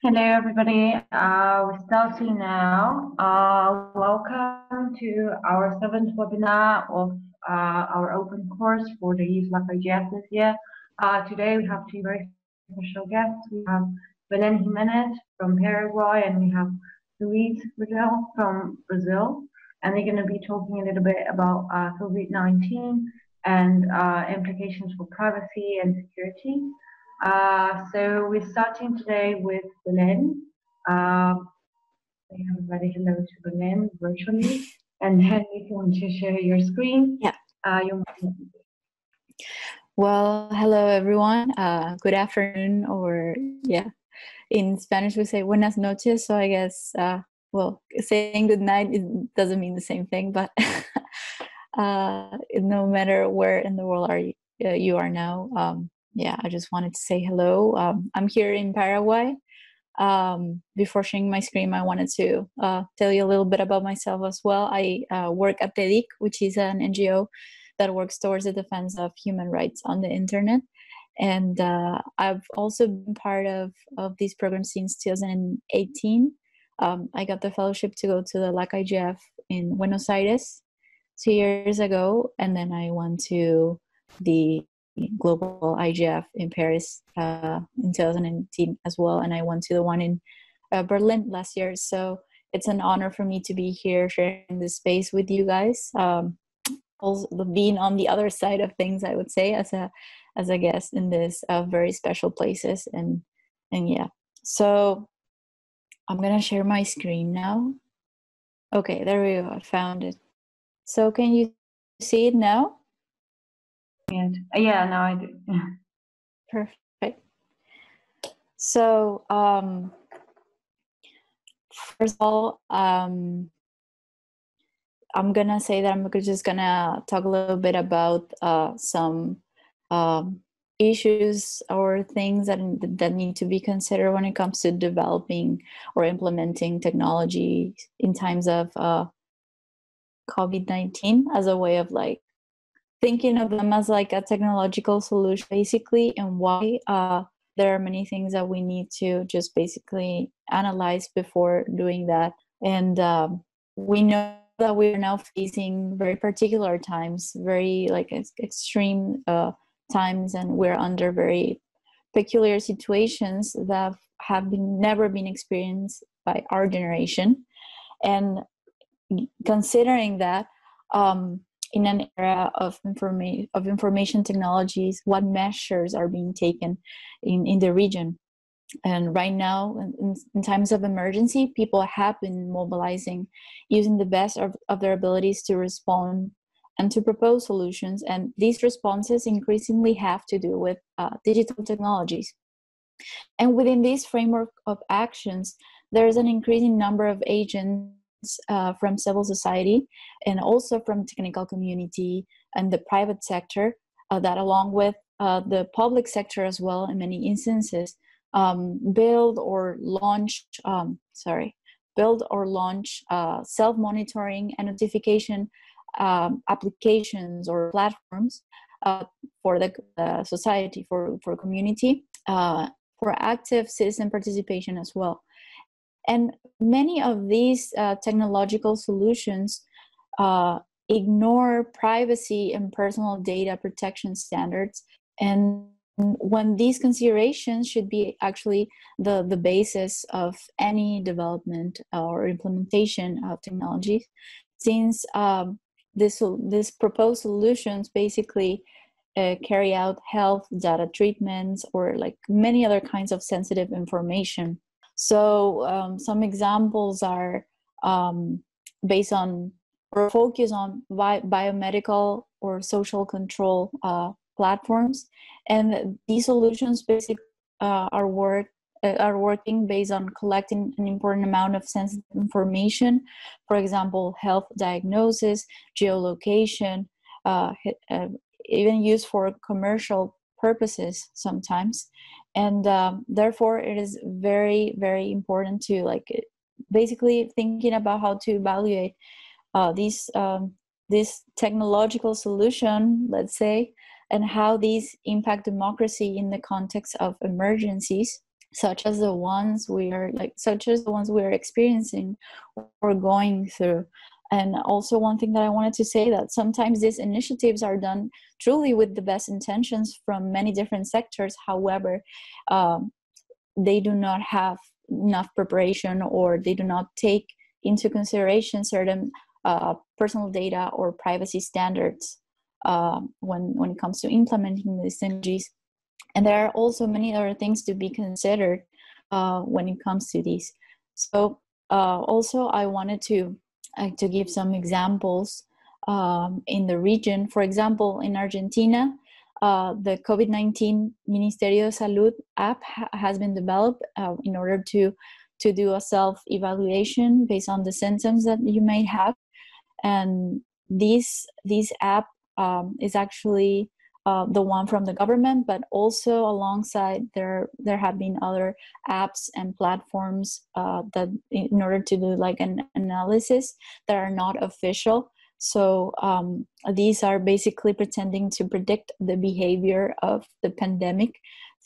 Hello, everybody. Uh, we're starting now. Uh, welcome to our seventh webinar of uh, our open course for the Youth LAC IGF this year. Uh, today we have two very special guests. We have Belén Giménez from Paraguay and we have Louise Hurel from Brazil. And they're going to be talking a little bit about uh, COVID-19 and uh, implications for privacy and security. Uh, so we're starting today with Belén. Uh, everybody hello to Belén virtually. And then if you want to share your screen, yeah. Uh, well, hello everyone. Uh, good afternoon, or yeah, in Spanish we say buenas noches. So I guess, uh, well, saying good night doesn't mean the same thing, but uh, no matter where in the world are you, uh, you are now, um, yeah, I just wanted to say hello. Um, I'm here in Paraguay. Um, before sharing my screen, I wanted to uh, tell you a little bit about myself as well. I uh, work at TEDIC, which is an NGO that works towards the defense of human rights on the internet. And uh, I've also been part of, of these programs since 2018. Um, I got the fellowship to go to the LAC IGF in Buenos Aires two years ago, and then I went to the global IGF in Paris uh, in 2018 as well, and I went to the one in uh, Berlin last year. So it's an honor for me to be here sharing this space with you guys. Um, also being on the other side of things, I would say as a as a guest in this uh, very special places and and yeah. So I'm gonna share my screen now. Okay, there we go. I found it. So can you see it now? Yeah, no, I do. Perfect. So, um, first of all, um, I'm gonna say that I'm just gonna talk a little bit about uh, some um, issues or things that that need to be considered when it comes to developing or implementing technology in times of uh, COVID-19 as a way of like thinking of them as like a technological solution basically and why uh, there are many things that we need to just basically analyze before doing that. And um, we know that we're now facing very particular times very like extreme uh, times and we're under very peculiar situations that have been never been experienced by our generation. And considering that um, in an era of information of information technologies what measures are being taken in, in the region? And right now in, in, times of emergency people have been mobilizing using the best of, of their abilities to respond and to propose solutions and these responses increasingly have to do with uh, digital technologies. And within this framework of actions there is an increasing number of agents uh, from civil society and also from technical community and the private sector uh, that along with uh, the public sector as well in many instances um, build or launch um, sorry build or launch uh, self-monitoring and notification um, applications or platforms uh, for the society for for community uh, for active citizen participation as well and many of these uh, technological solutions uh, ignore privacy and personal data protection standards. And when these considerations should be actually the, the basis of any development or implementation of technologies, since um, this, this proposed solutions basically uh, carry out health data treatments or like many other kinds of sensitive information so um, some examples are um, based on or focus on bi- biomedical or social control uh, platforms, and these solutions basically uh, are work uh, are working based on collecting an important amount of sensitive information, for example, health diagnosis, geolocation, uh, uh, even used for commercial purposes sometimes and um, therefore it is very very important to like basically thinking about how to evaluate uh, these um, this technological solution let's say and how these impact democracy in the context of emergencies such as the ones we are like such as the ones we are experiencing or going through and also one thing that i wanted to say that sometimes these initiatives are done truly with the best intentions from many different sectors. However um, they do not have enough preparation or they do not take into consideration certain uh, personal data or privacy standards uh, when when it comes to implementing these synergies. And there are also many other things to be considered uh, when it comes to these. So uh, also i wanted to uh, to give some examples um, in the region. For example in argentina uh, the covid-19 ministerio de salud app ha- has been developed uh, in order to to do a self evaluation based on the symptoms that you may have. And this this app um, is actually uh, the one from the government, but also alongside there there have been other apps and platforms uh, that in order to do like an analysis that are not official. So um, these are basically pretending to predict the behavior of the pandemic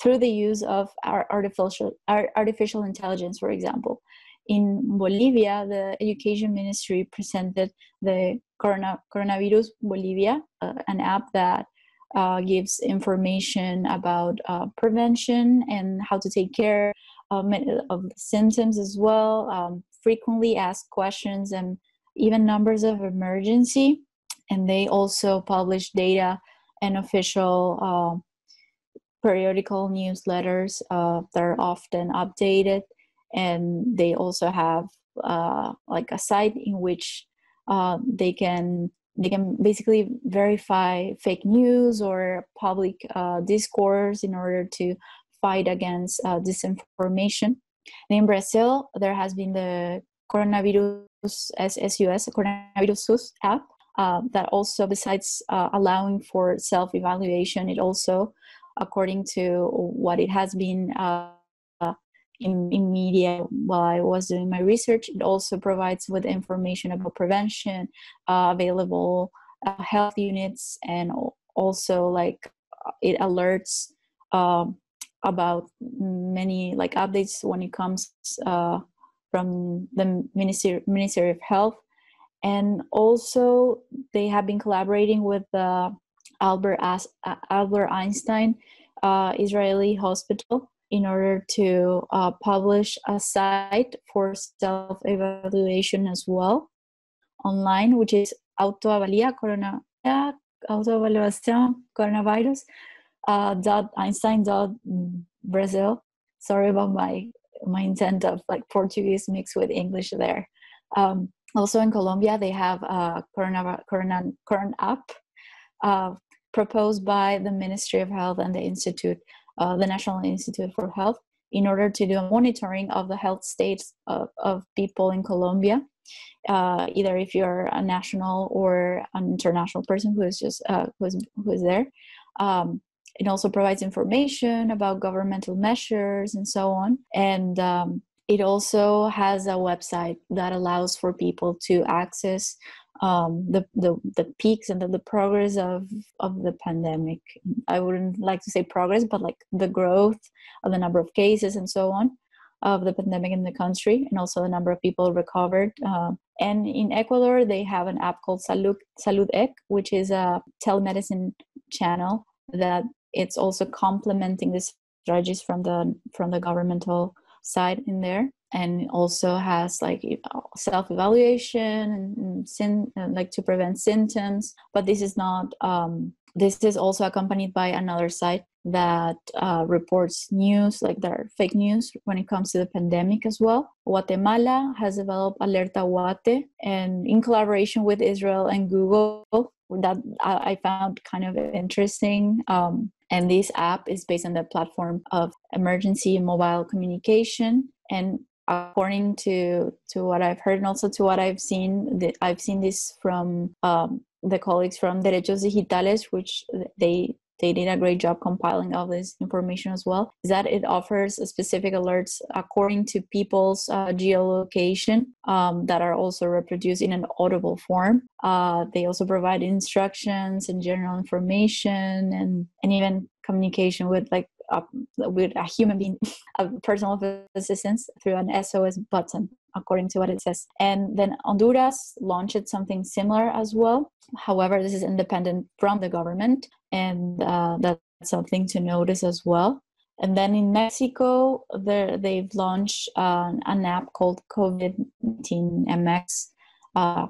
through the use of our artificial artificial intelligence, for example. In Bolivia, the education ministry presented the Corona, Coronavirus Bolivia, uh, an app that uh, gives information about uh, prevention and how to take care of, of symptoms as well, um, frequently asked questions, and even numbers of emergency. And they also publish data and official uh, periodical newsletters uh, that are often updated. And they also have uh, like a site in which they can they can basically verify fake news or public uh, discourse in order to fight against uh, disinformation. And in Brazil, there has been the coronavirus SUS, coronavirus SUS app, uh, that also, besides uh, allowing for self evaluation, it also, according to what it has been uh, in, in media while I was doing my research. It also provides with information about prevention, uh, available uh, health units, and also like uh, it alerts um, about many like updates when it comes uh, from the Ministry Ministry of Health, and also they have been collaborating with the Albert As- Albert Einstein uh, Israeli Hospital in order to uh, publish a site for self evaluation as well online, which is autoavalia corona autoevaluación coronavirus uh, dot einstein dot brazil. Sorry about my my intent of like portuguese mixed with english there. Um, also in colombia they have a corona corona current app uh, proposed by the ministry of health and the institute uh, the National Institute for Health in order to do a monitoring of the health states of, of people in Colombia. Uh, either if you're a national or an international person who is just uh, who is who is there. Um, it also provides information about governmental measures and so on. And um, it also has a website that allows for people to access um, the, the the peaks and the, the progress of of the pandemic. I wouldn't like to say progress, but like the growth of the number of cases and so on of the pandemic in the country, and also the number of people recovered. Uh, and in Ecuador, they have an app called Salud Salud Ec, which is a telemedicine channel that it's also complementing the strategies from the from the governmental side in there and also has like self-evaluation and, sin, uh, like to prevent symptoms. But this is not um, this is also accompanied by another site that uh, reports news like there are fake news when it comes to the pandemic as well. Guatemala has developed alerta guate and in collaboration with israel and google that i found kind of interesting um, and this app is based on the platform of emergency mobile communication and according to to what I've heard and also to what I've seen, the, I've seen this from um, the colleagues from Derechos Digitales, which they they did a great job compiling all this information as well is that it offers specific alerts according to people's uh, geolocation um, that are also reproduced in an audible form. Uh, they also provide instructions and general information and, and even communication with like with a human being, a personal assistance through an SOS button, according to what it says. And then Honduras launched something similar as well. However, this is independent from the government, and uh, that's something to notice as well. And then in Mexico, they've launched uh, an app called COVID 19 MX. Uh,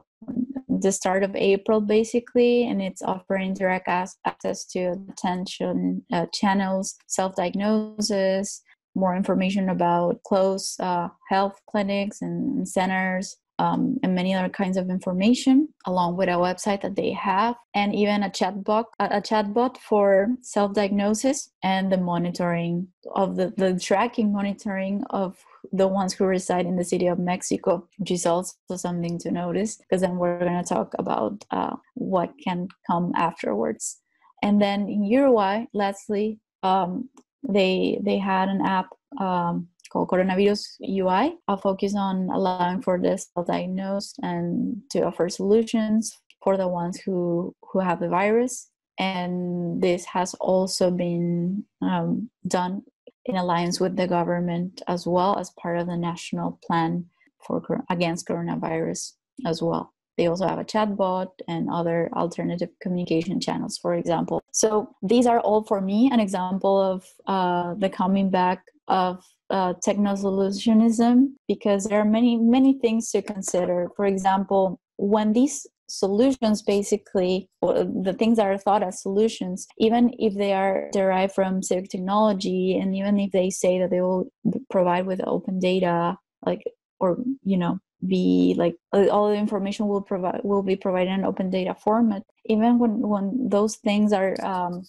the start of April, basically, and it's offering direct access to attention uh, channels, self diagnosis, more information about close uh, health clinics and centers, um, and many other kinds of information, along with a website that they have, and even a chatbot, a, chatbot for self-diagnosis and the monitoring of the, the tracking monitoring of the ones who reside in the city of Mexico, which is also something to notice, because then we're going to talk about uh, what can come afterwards. And then in Uruguay, Leslie, um, they they had an app um, called Coronavirus UI. I'll focus on allowing for this diagnosed and to offer solutions for the ones who who have the virus. And this has also been um, done in alliance with the government as well as part of the national plan for against coronavirus as well. They also have a chatbot and other alternative communication channels, for example. So these are all for me an example of uh, the coming back of uh, techno-solutionism because there are many many things to consider. For example, when these solutions basically the things that are thought as solutions even if they are derived from civic technology and even if they say that they will provide with open data like or you know be like all the information will provide will be provided in open data format even when when those things are um,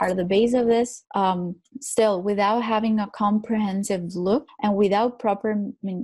are the base of this um, still without having a comprehensive look and without proper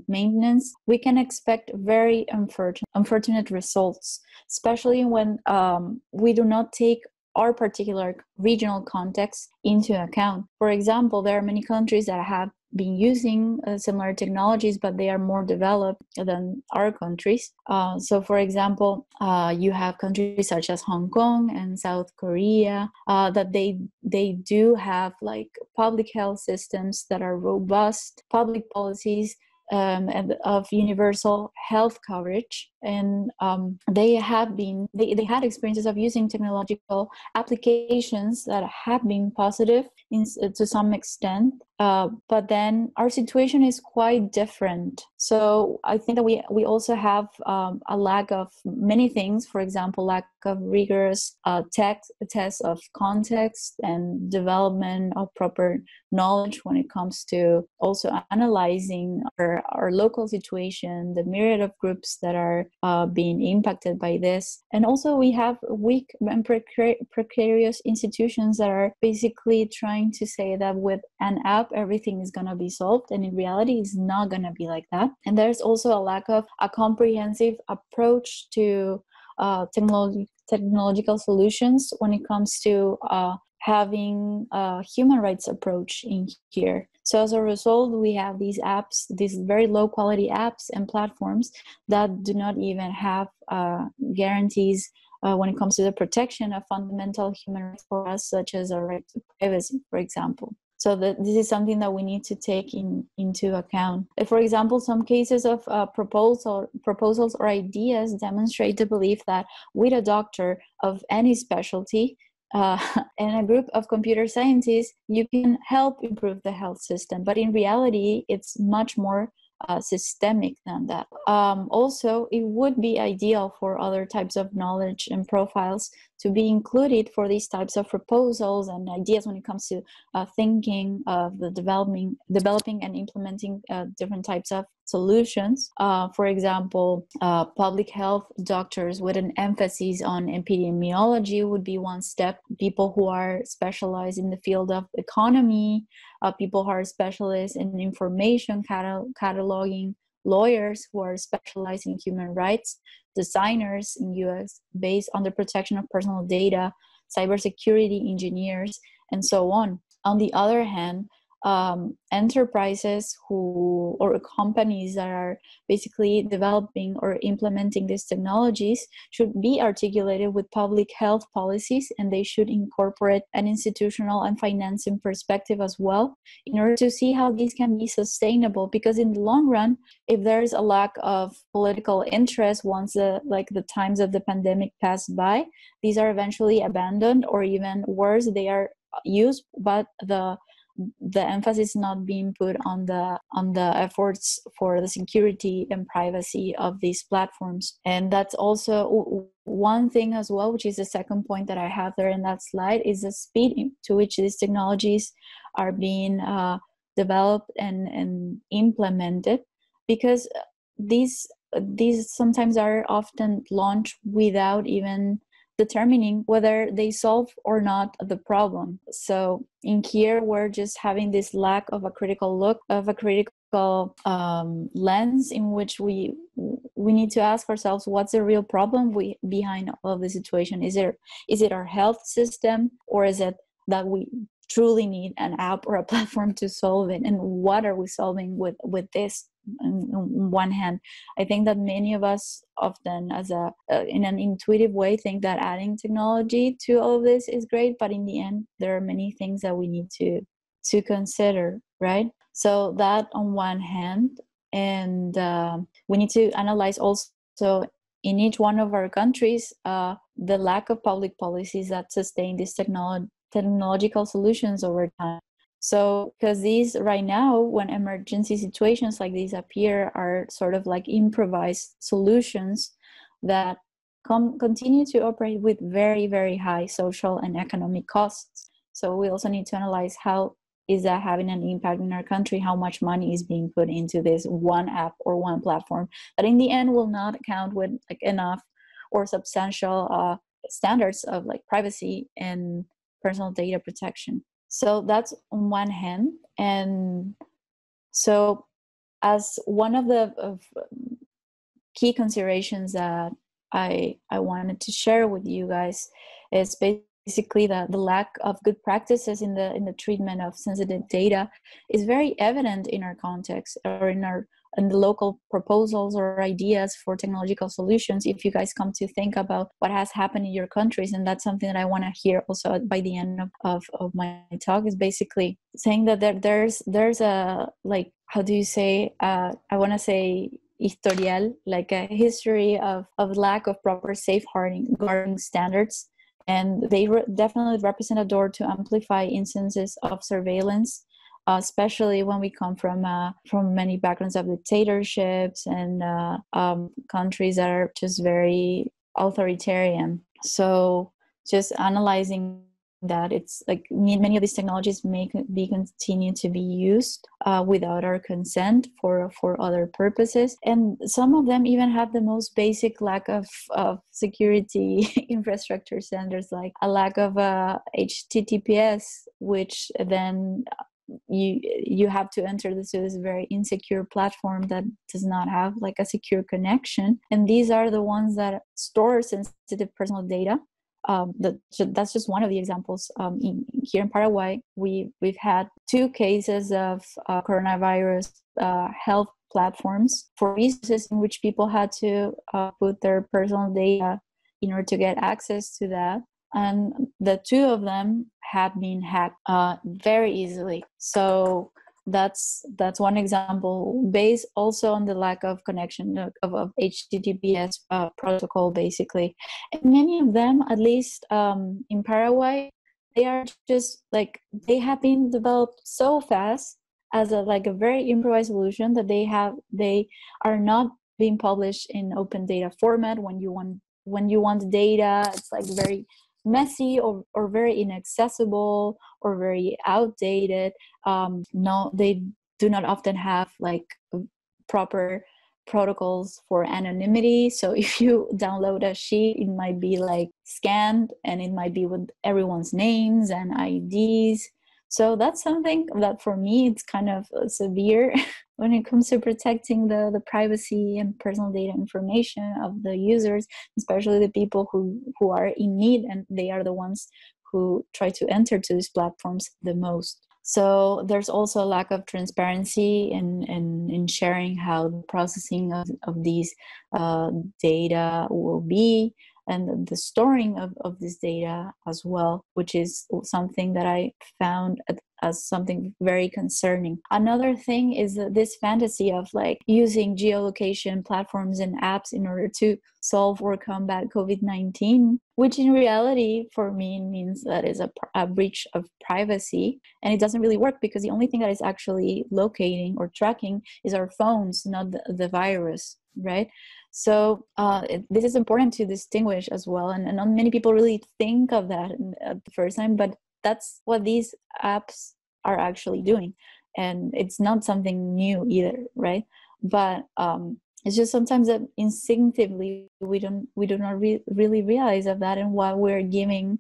maintenance we can expect very unfortunate unfortunate results especially when um, we do not take our particular regional context into account. For example, there are many countries that have been using uh, similar technologies, but they are more developed than our countries. Uh, so, for example, uh, you have countries such as Hong Kong and South Korea uh, that they they do have like public health systems that are robust, public policies um, and of universal health coverage and um, they have been they, they had experiences of using technological applications that have been positive in, to some extent uh, but then our situation is quite different. So i think that we we also have um, a lack of many things for example lack of rigorous uh, text tests of context and development of proper knowledge when it comes to also analyzing our, our local situation the myriad of groups that are uh, being impacted by this. And also, we have weak and precarious institutions that are basically trying to say that with an app, everything is going to be solved. And in reality, it's not going to be like that. And there's also a lack of a comprehensive approach to uh, technology, technological solutions when it comes to uh, having a human rights approach in here. So as a result, we have these apps, these very low quality apps and platforms that do not even have uh, guarantees uh, when it comes to the protection of fundamental human rights for us, such as our right to privacy, for example. So this is something that we need to take in, into account. For example, some cases of uh, proposal, proposals or ideas demonstrate the belief that with a doctor of any specialty, uh, and a group of computer scientists, you can help improve the health system. But in reality, it's much more uh, systemic than that. Um, also, it would be ideal for other types of knowledge and profiles to be included for these types of proposals and ideas when it comes to uh, thinking of the developing, developing and implementing uh, different types of solutions. Uh, for example, uh, public health doctors with an emphasis on epidemiology would be one step. People who are specialized in the field of economy, uh, people who are specialists in information catalog- cataloging, lawyers who are specialized in human rights, designers in US based on the protection of personal data, cybersecurity engineers, and so on. On the other hand, um, enterprises who or companies that are basically developing or implementing these technologies should be articulated with public health policies and they should incorporate an institutional and financing perspective as well in order to see how these can be sustainable. Because in the long run if there's a lack of political interest once the like the times of the pandemic pass by these are eventually abandoned or even worse they are used but the the emphasis not being put on the on the efforts for the security and privacy of these platforms. And that's also one thing as well which is the second point that i have there in that slide is the speed to which these technologies are being uh, developed and and implemented. Because these these sometimes are often launched without even determining whether they solve or not the problem. So in here, we're just having this lack of a critical look, of a critical um, lens in which we we need to ask ourselves what's the real problem we behind all of the situation. Is it is it our health system or is it that we truly need an app or a platform to solve it and what are we solving with with this on one hand? I think that many of us often as a uh, in an intuitive way think that adding technology to all of this is great but in the end there are many things that we need to to consider right? So that on one hand and uh, we need to analyze also in each one of our countries uh, the lack of public policies that sustain this technology technological solutions over time so, because these right now, when emergency situations like these appear, are sort of like improvised solutions that come continue to operate with very, very high social and economic costs. So, we also need to analyze how is that having an impact in our country how much money is being put into this one app or one platform that in the end will not account with like enough or substantial uh, standards of like privacy and personal data protection. So that's on one hand and so as one of the of key considerations that i i wanted to share with you guys is basically that the lack of good practices in the in the treatment of sensitive data is very evident in our context or in our and the local proposals or ideas for technological solutions if you guys come to think about what has happened in your countries and that's something that i want to hear also by the end of, of, of my talk is basically saying that there, there's there's a like how do you say uh, i want to say historial like a history of, of lack of proper safeguarding guarding standards. And they re- definitely represent a door to amplify instances of surveillance uh, especially when we come from uh, from many backgrounds of dictatorships and uh, um, countries that are just very authoritarian. So just analyzing that it's like many of these technologies may be continued to be used uh, without our consent for for other purposes and some of them even have the most basic lack of, of security infrastructure standards like a lack of uh, https which then you you have to enter this this very insecure platform that does not have like a secure connection. And these are the ones that store sensitive personal data. Um, that, that's just one of the examples. Um, in, here in paraguay we we've had two cases of uh, coronavirus uh, health platforms for reasons in which people had to uh, put their personal data in order to get access to that and the two of them had been hacked uh, very easily. So that's that's one example. Based also on the lack of connection of, of https uh, protocol basically. And many of them at least um, in paraguay they are just like they have been developed so fast as a like a very improvised solution that they have they are not being published in open data format when you want when you want data. It's like very messy or, or very inaccessible or very outdated. Um, no they do not often have like proper protocols for anonymity. So if you download a sheet it might be like scanned and it might be with everyone's names and ids so that's something that for me it's kind of uh, severe when it comes to protecting the, the privacy and personal data information of the users, especially the people who, who are in need and they are the ones who try to enter to these platforms the most. so there's also a lack of transparency in, in, in sharing how the processing of, of these uh, data will be and the storing of, of this data as well, which is something that I found as something very concerning. Another thing is this fantasy of like using geolocation platforms and apps in order to solve or combat COVID 19, which in reality for me means that is a, a breach of privacy. And it doesn't really work because the only thing that is actually locating or tracking is our phones, not the, the virus, right? So uh, it, this is important to distinguish as well, and, and not many people really think of that at the first time, but that's what these apps are actually doing, and it's not something new either, right? But um, it's just sometimes that instinctively we don't we do not re- really realize of that and what we're giving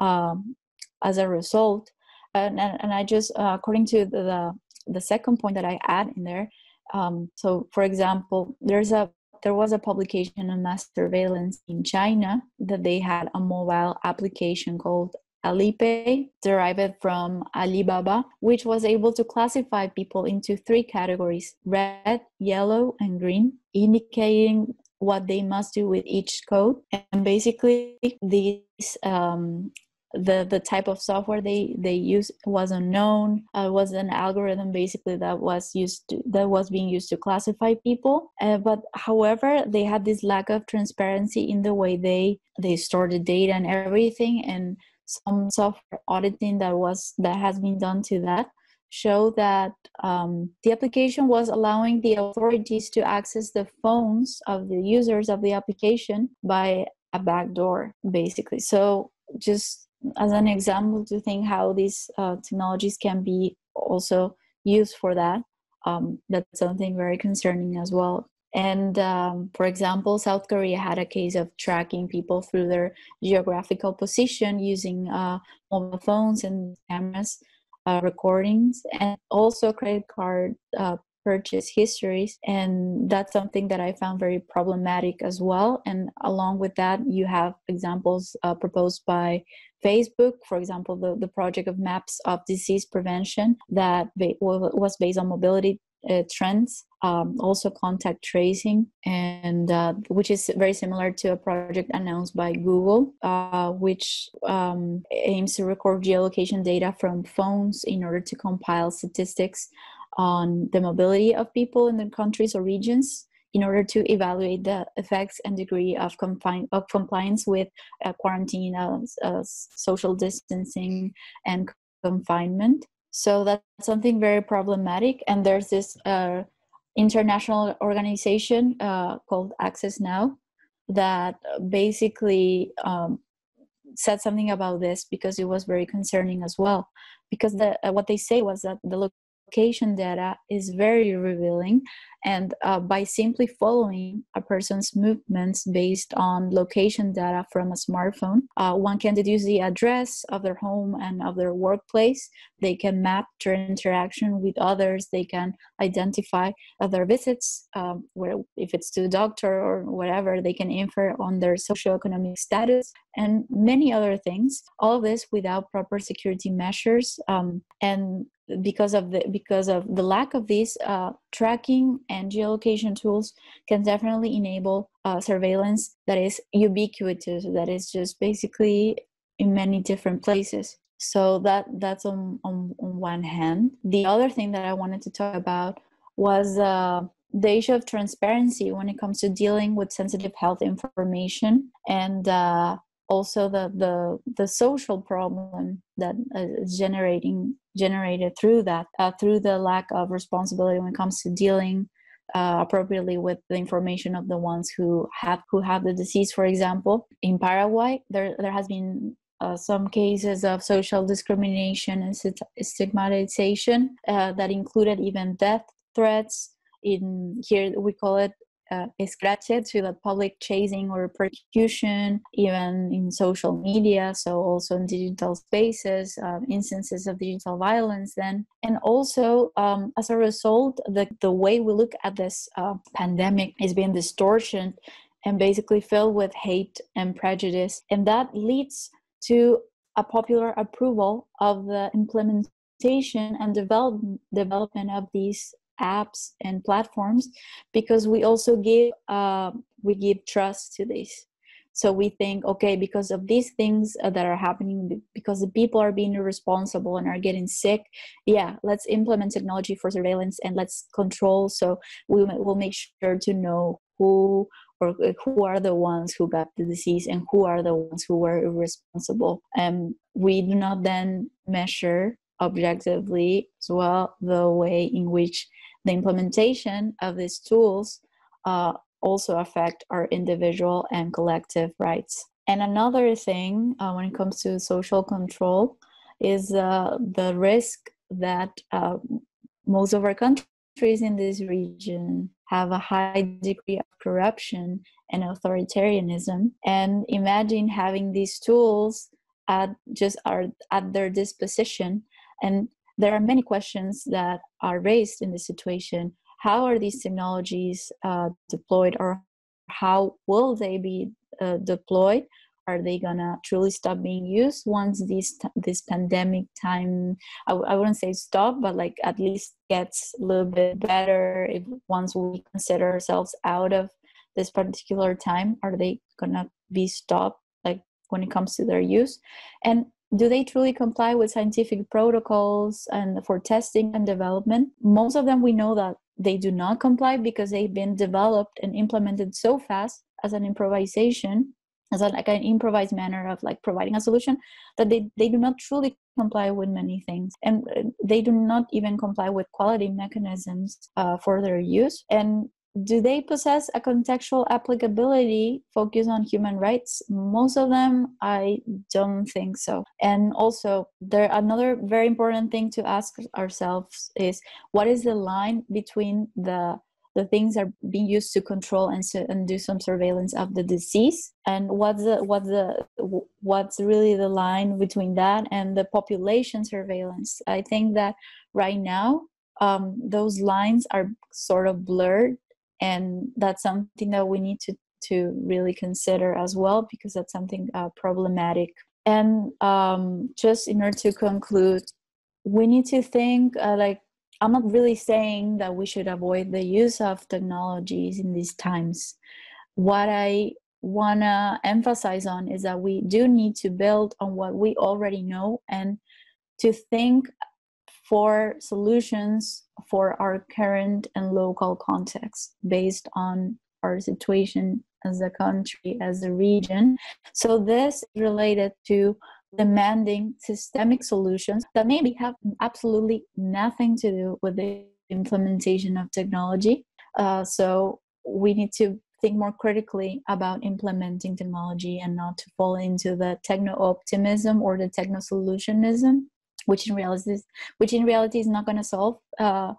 um, as a result. And, and, and I just uh, according to the, the the second point that I add in there. Um, so, for example, there's a there was a publication on mass surveillance in China that they had a mobile application called Alipay, derived from Alibaba, which was able to classify people into three categories red, yellow, and green, indicating what they must do with each code. And basically, these um, the the type of software they they use was unknown uh, was an algorithm basically that was used to, that was being used to classify people. Uh, but however they had this lack of transparency in the way they they store the data and everything and some software auditing that was that has been done to that show that um, the application was allowing the authorities to access the phones of the users of the application by a backdoor basically. So just as an example to think how these uh, technologies can be also used for that. Um, that's something very concerning as well. And um, for example, South Korea had a case of tracking people through their geographical position using uh, mobile phones and cameras uh, recordings, and also credit card uh, purchase histories and that's something that i found very problematic as well. And along with that you have examples uh, proposed by facebook for example the, the project of maps of disease prevention that was based on mobility uh, trends um, also contact tracing and uh, which is very similar to a project announced by google uh, which um, aims to record geolocation data from phones in order to compile statistics on the mobility of people in the countries or regions in order to evaluate the effects and degree of, confine, of compliance with uh, quarantine, uh, uh, social distancing, and confinement. So that's something very problematic. And there's this uh, international organization uh, called Access Now that basically um, said something about this because it was very concerning as well. Because the, uh, what they say was that the location data is very revealing and uh, by simply following a person's movements based on location data from a smartphone uh, one can deduce the address of their home and of their workplace. They can map their interaction with others. They can identify other visits um, where if it's to the doctor or whatever. They can infer on their socioeconomic status and many other things. All this without proper security measures um, and because of the because of the lack of these uh, tracking and geolocation tools can definitely enable uh, surveillance that is ubiquitous that is just basically in many different places. So that that's on, on, on one hand. The other thing that i wanted to talk about was uh, the issue of transparency when it comes to dealing with sensitive health information and uh, also the the the social problem that is generating generated through that uh, through the lack of responsibility when it comes to dealing uh, appropriately with the information of the ones who have who have the disease. For example in paraguay there there has been uh, some cases of social discrimination and stigmatization uh, that included even death threats. In here we call it uh, escrache to the public chasing or persecution, even in social media, so also in digital spaces, um, instances of digital violence then. And also, um, as a result, the, the way we look at this uh, pandemic is being distorted and basically filled with hate and prejudice. And that leads to a popular approval of the implementation and develop, development of these apps and platforms because we also give uh, we give trust to this. So we think okay because of these things uh, that are happening because the people are being irresponsible and are getting sick yeah let's implement technology for surveillance and let's control. So we will make sure to know who or uh, who are the ones who got the disease and who are the ones who were irresponsible. And we do not then measure objectively as well the way in which the implementation of these tools uh, also affect our individual and collective rights. And another thing uh, when it comes to social control is uh, the risk that uh, most of our countries in this region have a high degree of corruption and authoritarianism. And imagine having these tools at just are at their disposition. And there are many questions that are raised in this situation. How are these technologies uh, deployed or how will they be uh, deployed? Are they gonna truly stop being used once this this pandemic time I w- I wouldn't say stop but like at least gets a little bit better if once we consider ourselves out of this particular time are they gonna be stopped like when it comes to their use? And do they truly comply with scientific protocols and for testing and development? Most of them we know that they do not comply because they've been developed and implemented so fast as an improvisation as a, like an improvised manner of like providing a solution that they, they do not truly comply with many things. And uh, they do not even comply with quality mechanisms uh, for their use. And do they possess a contextual applicability focused on human rights? Most of them i don't think so. And also there another very important thing to ask ourselves is what is the line between the the things are being used to control and, so, and do some surveillance of the disease? And what's the what's the what's really the line between that and the population surveillance? I think that right now um, those lines are sort of blurred and that's something that we need to to really consider as well because that's something uh, problematic. And um, just in order to conclude we need to think uh, like i'm not really saying that we should avoid the use of technologies in these times. What i want to emphasize on is that we do need to build on what we already know and to think for solutions for our current and local context based on our situation as a country, as a region. So, this is related to demanding systemic solutions that maybe have absolutely nothing to do with the implementation of technology. Uh, so, we need to think more critically about implementing technology and not to fall into the techno optimism or the techno solutionism which in reality is, which in reality is not going to solve uh,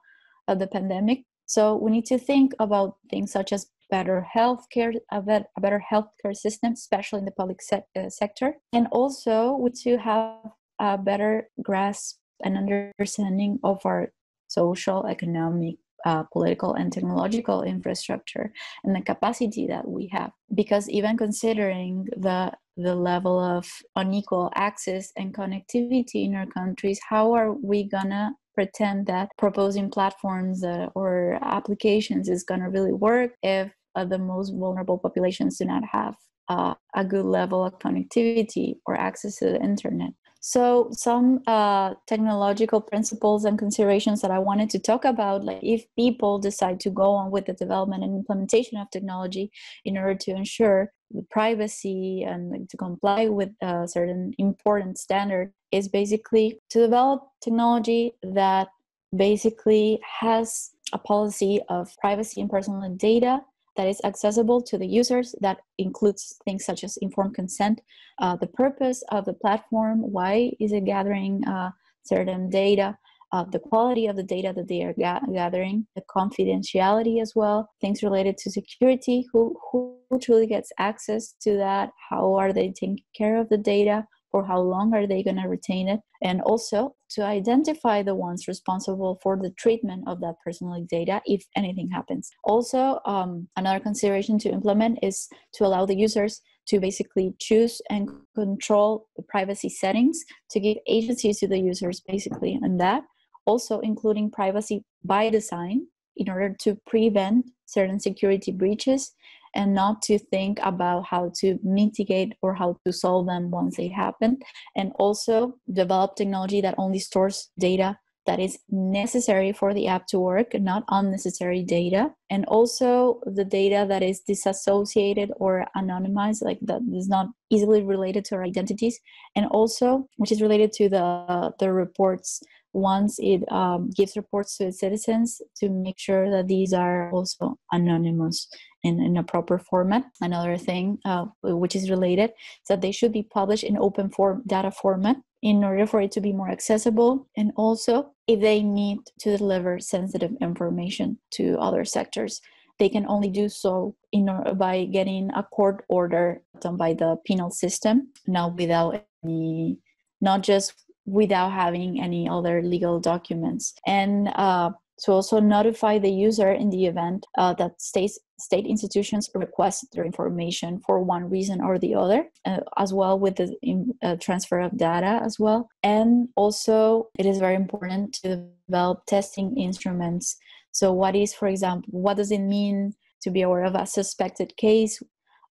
uh, the pandemic. So we need to think about things such as better healthcare, a, bet, a better healthcare system, especially in the public se- uh, sector, and also we to have a better grasp and understanding of our social, economic, uh, political and technological infrastructure and the capacity that we have. Because even considering the the level of unequal access and connectivity in our countries how are we gonna pretend that proposing platforms uh, or applications is gonna really work if uh, the most vulnerable populations do not have uh, a good level of connectivity or access to the internet so some uh, technological principles and considerations that I wanted to talk about, like if people decide to go on with the development and implementation of technology in order to ensure the privacy and to comply with a certain important standard, is basically to develop technology that basically has a policy of privacy and personal data that is accessible to the users that includes things such as informed consent. Uh, the purpose of the platform why is it gathering uh, certain data? Uh, the quality of the data that they are ga- gathering the confidentiality as well things related to security who, who truly gets access to that how are they taking care of the data for how long are they going to retain it? And also to identify the ones responsible for the treatment of that personal data if anything happens. Also um, another consideration to implement is to allow the users to basically choose and control the privacy settings to give agency to the users basically and that. Also including privacy by design in order to prevent certain security breaches and not to think about how to mitigate or how to solve them once they happen and also develop technology that only stores data that is necessary for the app to work, not unnecessary data. And also the data that is disassociated or anonymized, like that is not easily related to our identities. And also, which is related to the, the reports once it um, gives reports to its citizens to make sure that these are also anonymous in, in a proper format. Another thing uh, which is related is that they should be published in open form data format in order for it to be more accessible and also if they need to deliver sensitive information to other sectors they can only do so in order by getting a court order done by the penal system not without any not just without having any other legal documents and uh, to also notify the user in the event uh, that states, state institutions request their information for one reason or the other, uh, as well with the in, uh, transfer of data as well. And also, it is very important to develop testing instruments. So, what is, for example, what does it mean to be aware of a suspected case?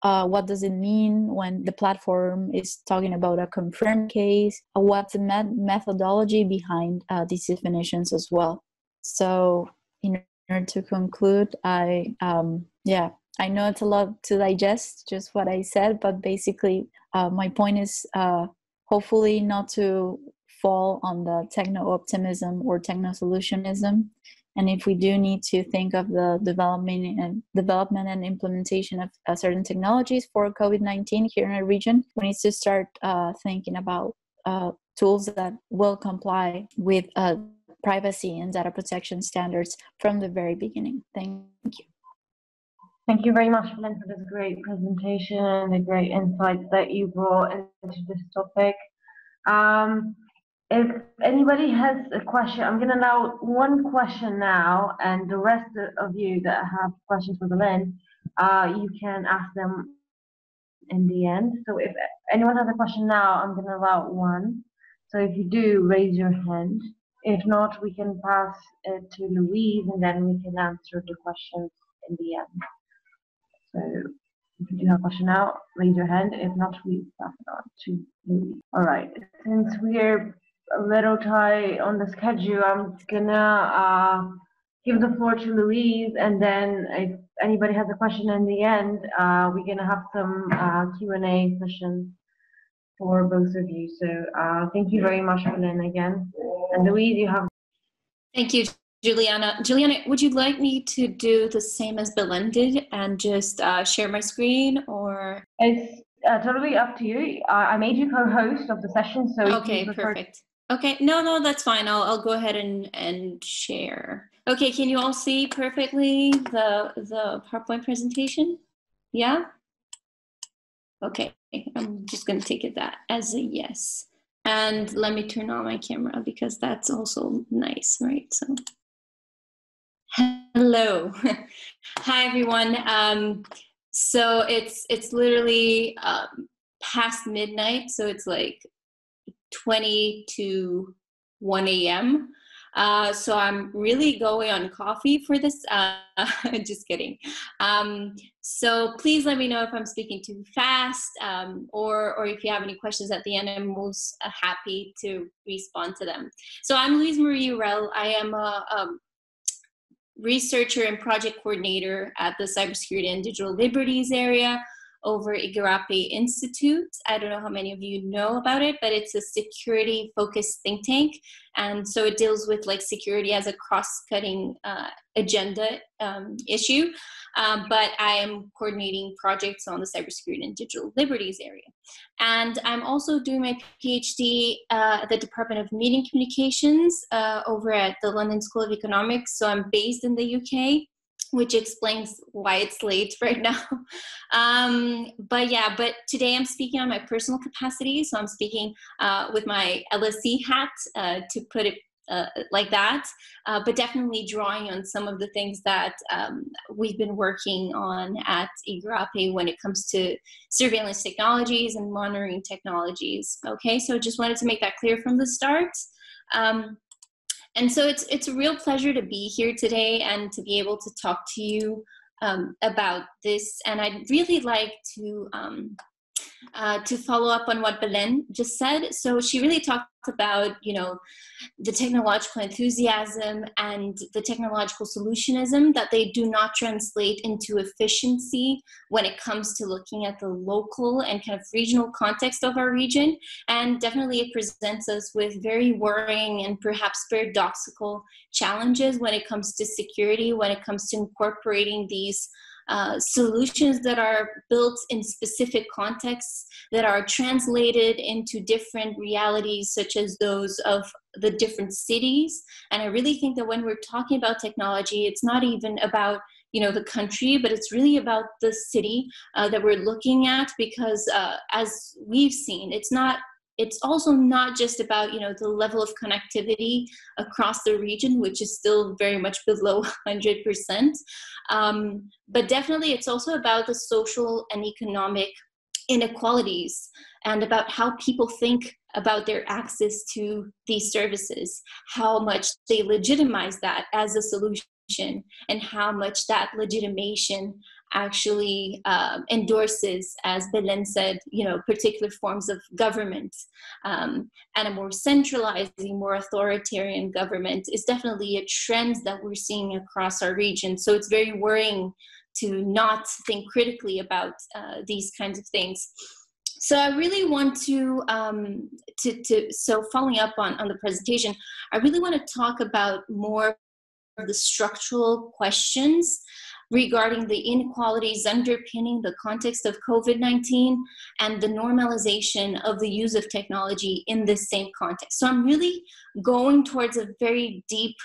Uh, what does it mean when the platform is talking about a confirmed case? Uh, what's the met- methodology behind uh, these definitions as well? So, in order to conclude, I um, yeah, I know it's a lot to digest, just what I said, but basically, uh, my point is uh, hopefully not to fall on the techno optimism or techno solutionism. And if we do need to think of the development and development and implementation of uh, certain technologies for COVID nineteen here in our region, we need to start uh, thinking about uh, tools that will comply with uh, privacy and data protection standards from the very beginning. Thank you. Thank you very much, Belén, for this great presentation and the great insights that you brought into this topic. Um, if anybody has a question, I'm going to now one question now, and the rest of you that have questions for Belén, uh, you can ask them in the end. So if anyone has a question now, I'm going to allow one. So if you do, raise your hand. If not, we can pass it to Louise and then we can answer the questions in the end. So if you do have a question now, raise your hand. If not, we pass it on to Louise. All right. Since we're little tight on the schedule, I'm gonna uh, give the floor to Louise, and then if anybody has a question in the end, uh, we're gonna have some uh, Q and A sessions for both of you. So uh, thank you very much, Belén, again. And Louise, you have. Thank you, Juliana. Juliana, would you like me to do the same as Belén did and just uh, share my screen or? It's uh, totally up to you. I made you co-host of the session, so okay, perfect. Okay, no, no, that's fine. I'll I'll go ahead and and share. Okay, can you all see perfectly the the PowerPoint presentation? Yeah. Okay, I'm just going to take it that as a yes. And let me turn on my camera because that's also nice, right? So, hello, hi everyone. Um, so it's it's literally um, past midnight, so it's like 20 to 1 a.m. Uh, so I'm really going on coffee for this. Uh, just kidding. Um, so please let me know if I'm speaking too fast, um, or or if you have any questions at the end. I'm most uh, happy to respond to them. So I'm Louise Marie Hurel. I am a, a researcher and project coordinator at the Cybersecurity and Digital Liberties area over Igarapé Institute. I don't know how many of you know about it, but it's a security focused think tank. And so it deals with like security as a cross cutting uh, agenda um, issue. Um, but I am coordinating projects on the cybersecurity and digital liberties area. And I'm also doing my PhD uh, at the Department of Media Communications uh, over at the London School of Economics. So I'm based in the UK which explains why it's late right now. Um, but yeah, but today I'm speaking on my personal capacity. So I'm speaking uh, with my LSE hat uh, to put it uh, like that, uh, but definitely drawing on some of the things that um, we've been working on at Igarapé when it comes to surveillance technologies and monitoring technologies. Okay, so just wanted to make that clear from the start. Um, and so it's it's a real pleasure to be here today and to be able to talk to you um, about this. And I'd really like to um, uh, to follow up on what Belén just said. So she really talked about, you know, the technological enthusiasm and the technological solutionism that they do not translate into efficiency when it comes to looking at the local and kind of regional context of our region. And definitely it presents us with very worrying and perhaps paradoxical challenges when it comes to security, when it comes to incorporating these uh, solutions that are built in specific contexts that are translated into different realities such as those of the different cities. And i really think that when we're talking about technology it's not even about you know the country but it's really about the city uh, that we're looking at because uh, as we've seen it's not it's also not just about you know the level of connectivity across the region which is still very much below 100% um, but definitely it's also about the social and economic inequalities and about how people think about their access to these services how much they legitimize that as a solution and how much that legitimation actually um, endorses, as Belén said, you know, particular forms of government. Um, and a more centralizing, more authoritarian government is definitely a trend that we're seeing across our region. So it's very worrying to not think critically about uh, these kinds of things. So I really want to, um, to, to, so following up on, on the presentation, I really want to talk about more of the structural questions regarding the inequalities underpinning the context of COVID 19 and the normalization of the use of technology in this same context. So I'm really going towards a very deep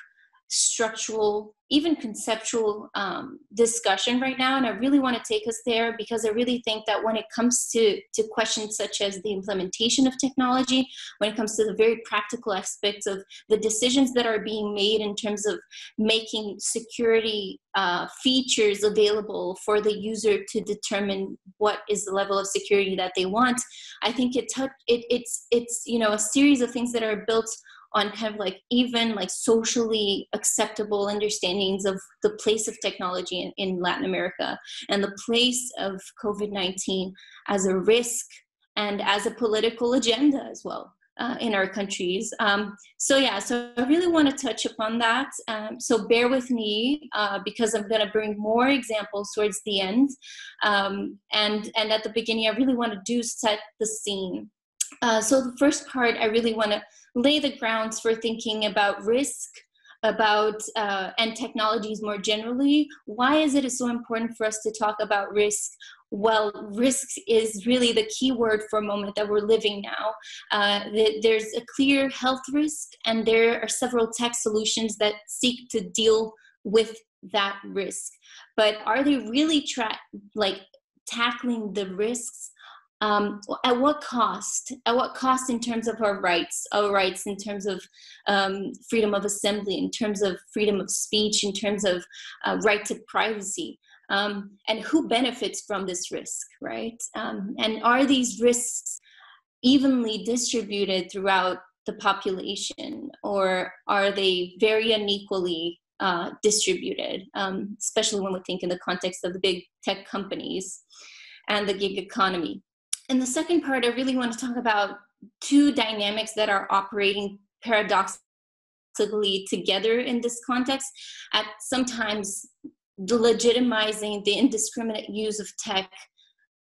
structural even conceptual um, discussion right now and i really want to take us there because i really think that when it comes to, to questions such as the implementation of technology when it comes to the very practical aspects of the decisions that are being made in terms of making security uh, features available for the user to determine what is the level of security that they want i think it, it it's it's you know a series of things that are built on kind of like even like socially acceptable understandings of the place of technology in, in Latin America and the place of COVID 19 as a risk and as a political agenda as well. Uh, in our countries. Um, so yeah, so I really want to touch upon that. Um, so bear with me uh, because I'm going to bring more examples towards the end. Um, and and at the beginning, I really want to do set the scene. Uh, so the first part, I really want to lay the grounds for thinking about risk about uh, and technologies more generally. Why is it so important for us to talk about risk? Well risk is really the key word for a moment that we're living now. Uh, there's a clear health risk and there are several tech solutions that seek to deal with that risk. But are they really like tackling the risks um, at what cost? At what cost in terms of our rights, our rights in terms of um, freedom of assembly, in terms of freedom of speech, in terms of uh, right to privacy? Um, and who benefits from this risk, right? Um, and are these risks evenly distributed throughout the population, or are they very unequally uh, distributed, um, especially when we think in the context of the big tech companies and the gig economy? In the second part, I really want to talk about two dynamics that are operating paradoxically together in this context. At sometimes legitimizing the indiscriminate use of tech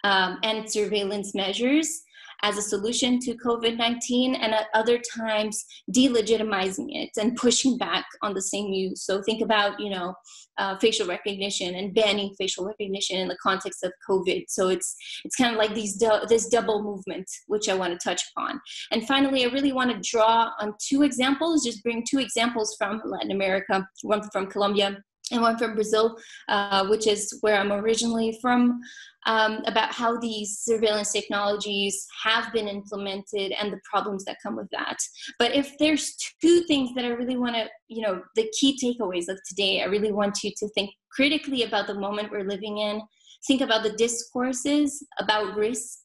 um, and surveillance measures as a solution to COVID 19, and at other times delegitimizing it and pushing back on the same use. So think about, you know, uh, facial recognition and banning facial recognition in the context of COVID. So it's it's kind of like these this double movement, which I want to touch upon. And finally, I really want to draw on two examples, just bring two examples from Latin America, one from Colombia and one from Brazil, uh, which is where I'm originally from, um, about how these surveillance technologies have been implemented and the problems that come with that. But if there's two things that I really want to, you know, the key takeaways of today, I really want you to think critically about the moment we're living in, think about the discourses about risk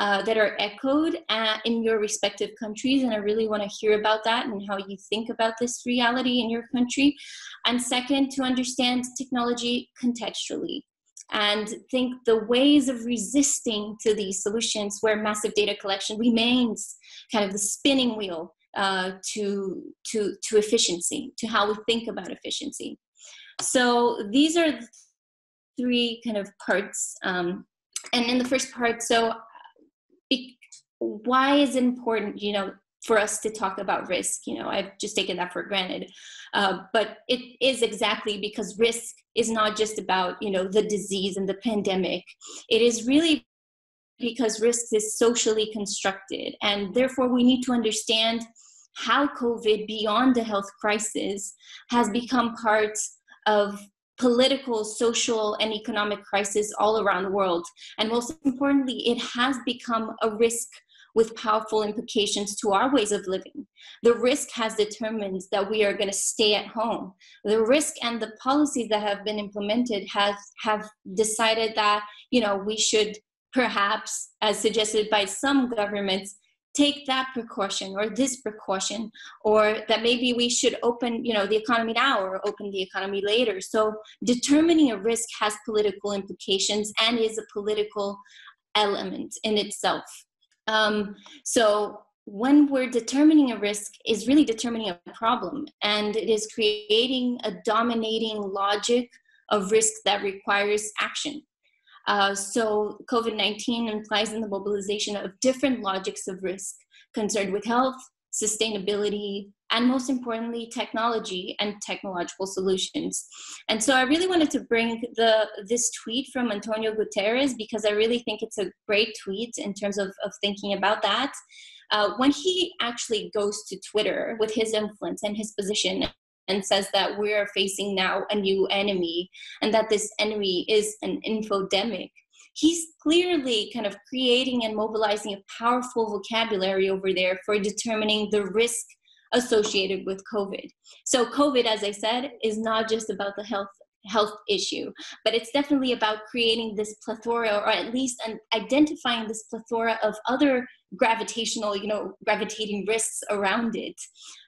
uh, that are echoed at, uh, in your respective countries. And I really want to hear about that and how you think about this reality in your country. And second, to understand technology contextually and think the ways of resisting to these solutions where massive data collection remains kind of the spinning wheel uh, to, to, to efficiency, to how we think about efficiency. So these are the three kind of parts. Um, and in the first part, so why is it important you know for us to talk about risk? You know i've just taken that for granted. Uh, but it is exactly because risk is not just about you know the disease and the pandemic. It is really because risk is socially constructed and therefore we need to understand how covid beyond the health crisis has become part of political, social, and economic crisis all around the world. And most importantly, it has become a risk with powerful implications to our ways of living. The risk has determined that we are going to stay at home. The risk and the policies that have been implemented have, have decided that, you know, we should perhaps, as suggested by some governments, take that precaution or this precaution or that maybe we should open you know the economy now or open the economy later. So determining a risk has political implications and is a political element in itself. Um, so when we're determining a risk is really determining a problem and it is creating a dominating logic of risk that requires action uh, so COVID 19 implies in the mobilization of different logics of risk concerned with health, sustainability, and most importantly, technology and technological solutions. And so I really wanted to bring the this tweet from Antonio Guterres because I really think it's a great tweet in terms of, of thinking about that. Uh, when he actually goes to Twitter with his influence and his position and says that we are facing now a new enemy and that this enemy is an infodemic. He's clearly kind of creating and mobilizing a powerful vocabulary over there for determining the risk associated with covid. So covid as i said is not just about the health health issue but it's definitely about creating this plethora or at least an, identifying this plethora of other gravitational you know gravitating risks around it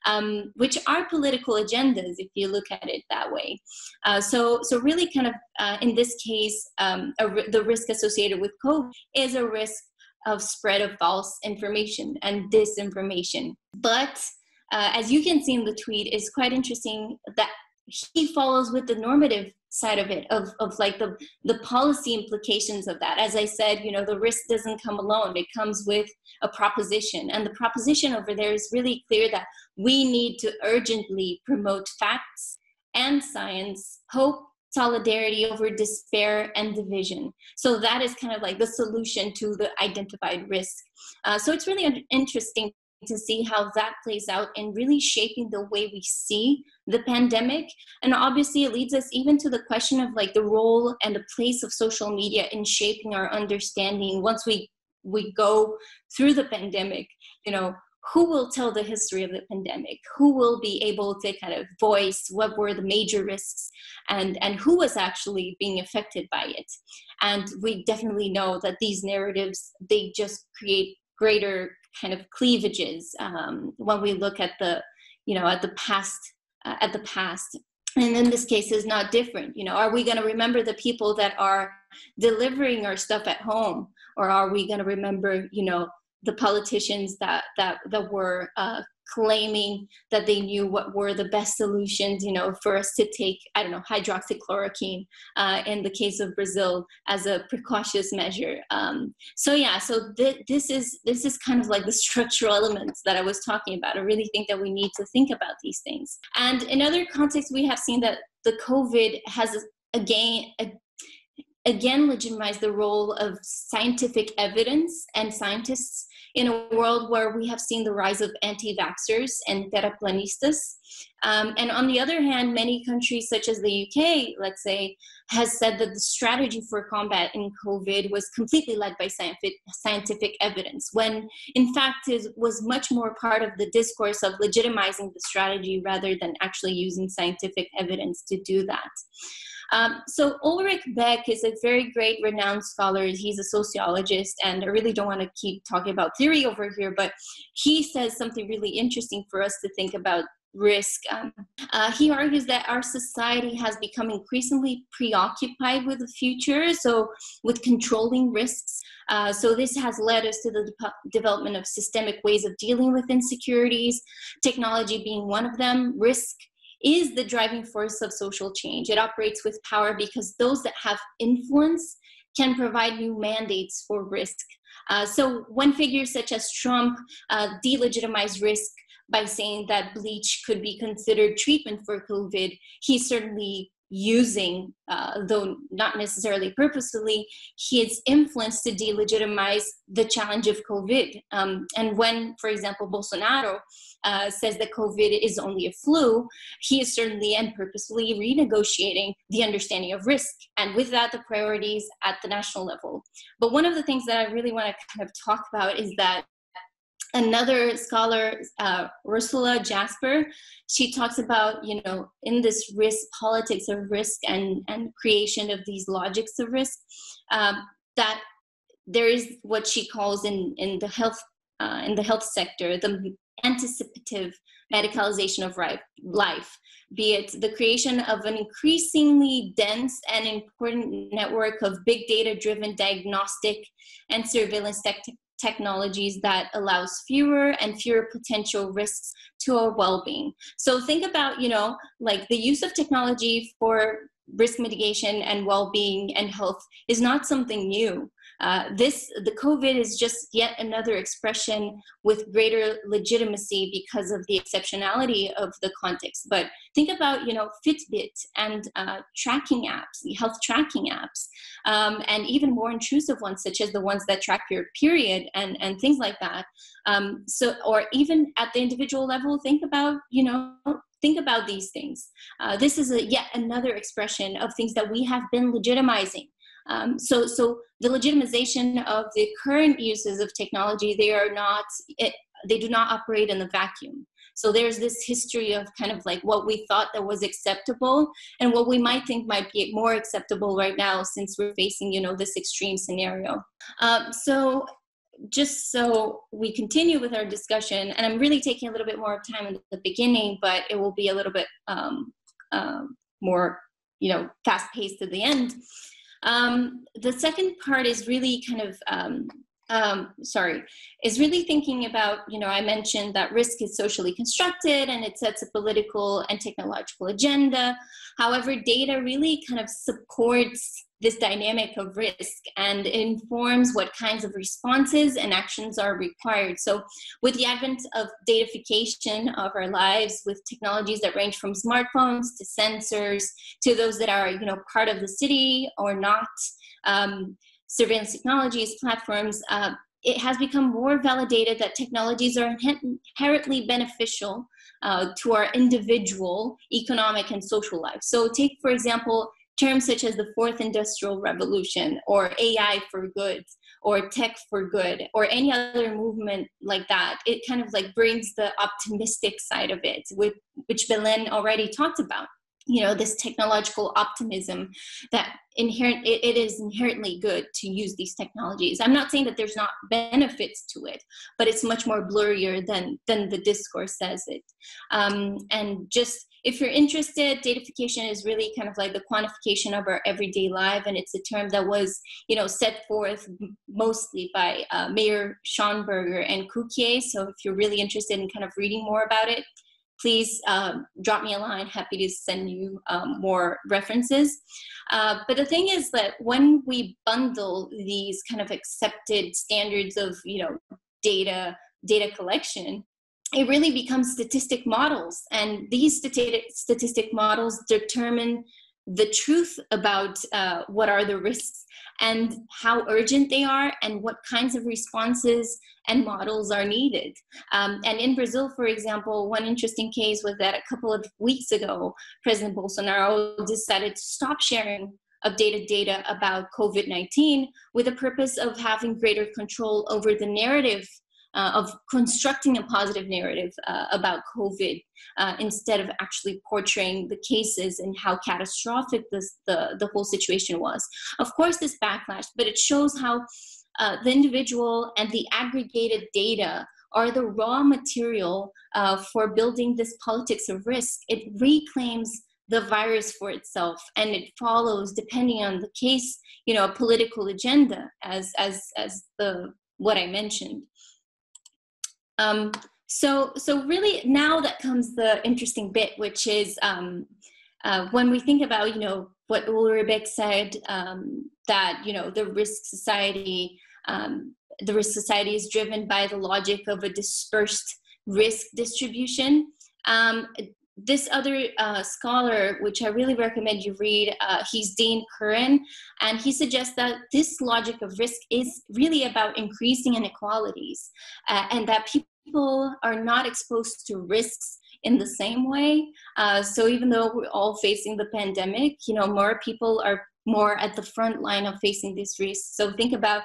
um, which are political agendas if you look at it that way. Uh, so so really kind of uh, in this case um, the risk associated with covid is a risk of spread of false information and disinformation. But uh, as you can see in the tweet, is quite interesting that he follows with the normative side of it of, of like the the policy implications of that. As i said you know the risk doesn't come alone. It comes with a proposition. And the proposition over there is really clear that we need to urgently promote facts and science hope solidarity over despair and division. So that is kind of like the solution to the identified risk. Uh, so it's really an interesting to see how that plays out and really shaping the way we see the pandemic. And obviously it leads us even to the question of like the role and the place of social media in shaping our understanding once we we go through the pandemic. You know who will tell the history of the pandemic? Who will be able to kind of voice what were the major risks and and who was actually being affected by it? And we definitely know that these narratives they just create greater kind of cleavages um, when we look at the you know at the past uh, at the past. And in this case is not different. You know are we going to remember the people that are delivering our stuff at home? Or are we going to remember you know the politicians that that that were uh, claiming that they knew what were the best solutions, you know, for us to take, I don't know, hydroxychloroquine uh, in the case of Brazil as a precautious measure. Um, so yeah, so th- this is this is kind of like the structural elements that I was talking about. I really think that we need to think about these things. And in other contexts, we have seen that the COVID has again again legitimized the role of scientific evidence and scientists in a world where we have seen the rise of anti-vaxxers and terraplanistas. Um, and on the other hand, many countries such as the UK, let's say, has said that the strategy for combat in COVID was completely led by scientific evidence, when in fact it was much more part of the discourse of legitimizing the strategy rather than actually using scientific evidence to do that. Um, so Ulrich Beck is a very great renowned scholar. He's a sociologist, and I really don't want to keep talking about theory over here, but he says something really interesting for us to think about risk. Um, uh, he argues that our society has become increasingly preoccupied with the future, so with controlling risks. Uh, so this has led us to the de- development of systemic ways of dealing with insecurities, technology being one of them, risk is the driving force of social change. It operates with power because those that have influence can provide new mandates for risk. Uh, so when figures such as Trump uh, delegitimize risk by saying that bleach could be considered treatment for COVID, he certainly using, uh, though not necessarily purposefully, his influence to delegitimize the challenge of COVID. Um, and when, for example, Bolsonaro uh, says that COVID is only a flu, he is certainly and purposefully renegotiating the understanding of risk, and with that, the priorities at the national level. But one of the things that I really want to kind of talk about is that another scholar, uh, Ursula Jasper, she talks about, you know, in this risk politics of risk and, and creation of these logics of risk, um, that there is what she calls in, in the health uh, in the health sector the anticipative medicalization of life, be it the creation of an increasingly dense and important network of big data driven diagnostic and surveillance tech technologies that allows fewer and fewer potential risks to our well-being. So think about you know like the use of technology for risk mitigation and well-being and health is not something new uh, this the COVID is just yet another expression with greater legitimacy because of the exceptionality of the context. But think about you know Fitbit and uh, tracking apps, health tracking apps, um, and even more intrusive ones such as the ones that track your period and and things like that. Um, so or even at the individual level, think about you know think about these things. Uh, this is a yet another expression of things that we have been legitimizing. Um, so, so the legitimization of the current uses of technology, they are not, it, they do not operate in the vacuum. So there's this history of kind of like what we thought that was acceptable and what we might think might be more acceptable right now since we're facing, you know, this extreme scenario. Um, so just so we continue with our discussion, and I'm really taking a little bit more time in the beginning, but it will be a little bit um, um, more, you know, fast paced at the end. Um, the second part is really kind of um, um, sorry, is really thinking about, you know, I mentioned that risk is socially constructed and it sets a political and technological agenda. However, data really kind of supports this dynamic of risk and informs what kinds of responses and actions are required. So, with the advent of datafication of our lives, with technologies that range from smartphones to sensors to those that are, you know, part of the city or not, um, surveillance technologies, platforms, uh, it has become more validated that technologies are inherently beneficial uh, to our individual economic and social life. So, take for example terms such as the fourth industrial revolution or AI for good or tech for good or any other movement like that. It kind of like brings the optimistic side of it, with, which Belén already talked about you know this technological optimism that inherent it, it is inherently good to use these technologies. I'm not saying that there's not benefits to it but it's much more blurrier than than the discourse says it. Um, and just if you're interested datafication is really kind of like the quantification of our everyday life and it's a term that was you know set forth mostly by uh, Mayer-Schönberger and Cukier so if you're really interested in kind of reading more about it please um, drop me a line. Happy to send you um, more references. Uh, but the thing is that when we bundle these kind of accepted standards of, you know, data data collection, it really becomes statistic models, and these statistic statistic models determine the truth about uh, what are the risks and how urgent they are and what kinds of responses and models are needed. Um, and in Brazil, for example, one interesting case was that a couple of weeks ago, President Bolsonaro decided to stop sharing updated data about COVID 19 with the purpose of having greater control over the narrative uh, of constructing a positive narrative uh, about COVID uh, instead of actually portraying the cases and how catastrophic this, the, the whole situation was. Of course, this backlash, but it shows how uh, the individual and the aggregated data are the raw material uh, for building this politics of risk. It reclaims the virus for itself and it follows depending on the case you know a political agenda as as as the what i mentioned um, so, so really now that comes the interesting bit, which is um, uh, when we think about, you know, what Ulrich said, um, that, you know, the risk society, um, the risk society is driven by the logic of a dispersed risk distribution. This other uh, scholar, which I really recommend you read, uh, he's Dean Curran, and he suggests that this logic of risk is really about increasing inequalities uh, and that people are not exposed to risks in the same way. Uh, so even though we're all facing the pandemic, you know, more people are more at the front line of facing these risks. So think about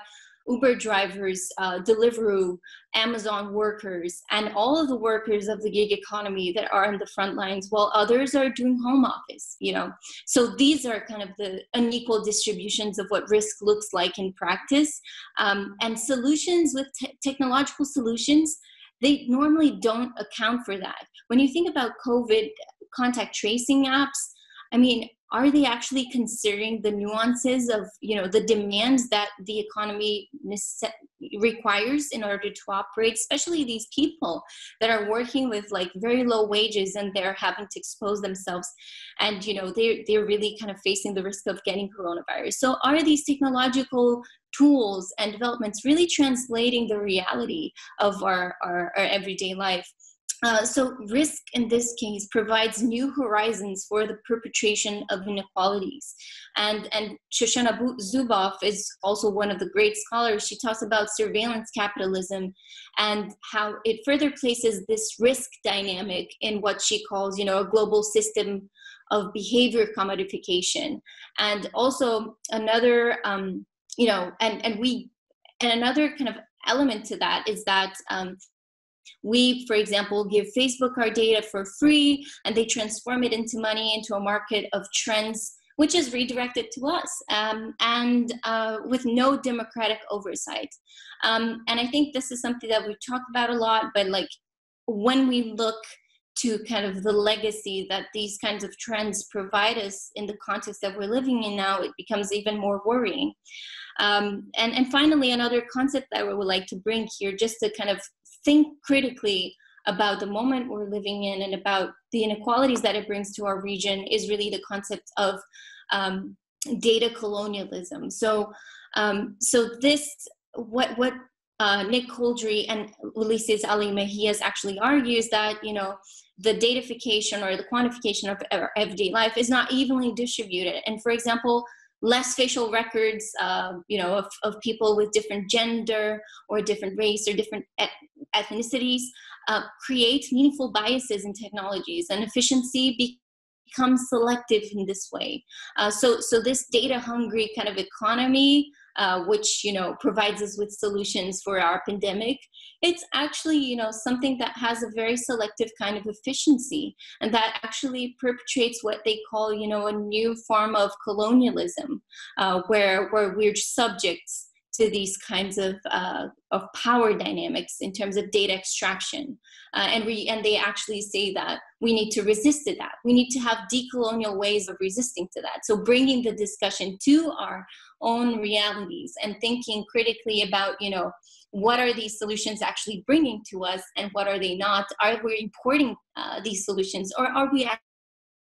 Uber drivers, uh, Deliveroo, Amazon workers, and all of the workers of the gig economy that are on the front lines, while others are doing home office. You know, so these are kind of the unequal distributions of what risk looks like in practice, um, and solutions with te- technological solutions. They normally don't account for that. When you think about COVID contact tracing apps, I mean, are they actually considering the nuances of you know the demands that the economy requires in order to operate especially these people that are working with like very low wages and they're having to expose themselves and you know they're they're really kind of facing the risk of getting coronavirus. So are these technological tools and developments really translating the reality of our, our, our everyday life uh, so risk in this case provides new horizons for the perpetration of inequalities. And, and Shoshana Zuboff is also one of the great scholars. She talks about surveillance capitalism and how it further places this risk dynamic in what she calls, you know, a global system of behavior commodification. And also another, um, you know, and, and we, and another kind of element to that is that um, we, for example, give Facebook our data for free and they transform it into money into a market of trends which is redirected to us um, and uh, with no democratic oversight. Um, and I think this is something that we've talked about a lot, but like when we look to kind of the legacy that these kinds of trends provide us in the context that we're living in now, it becomes even more worrying. Um, and, and finally, another concept that we would like to bring here, just to kind of think critically about the moment we're living in and about the inequalities that it brings to our region is really the concept of um, data colonialism. So, um, so this what what uh, Nick Couldry and Ulises Ali Mejias actually argues that you know the datafication or the quantification of everyday life is not evenly distributed. And for example, less facial records, uh, you know, of, of people with different gender or different race or different ethnicities uh, create meaningful biases in technologies and efficiency be- becomes selective in this way. Uh, so, so this data hungry kind of economy uh, which you know provides us with solutions for our pandemic it's actually you know something that has a very selective kind of efficiency and that actually perpetrates what they call you know a new form of colonialism uh, where where we're subjects to these kinds of, uh, of power dynamics in terms of data extraction. Uh, and, we, and they actually say that we need to resist to that. We need to have decolonial ways of resisting to that. So bringing the discussion to our own realities and thinking critically about, you know, what are these solutions actually bringing to us and what are they not? Are we importing uh, these solutions or are we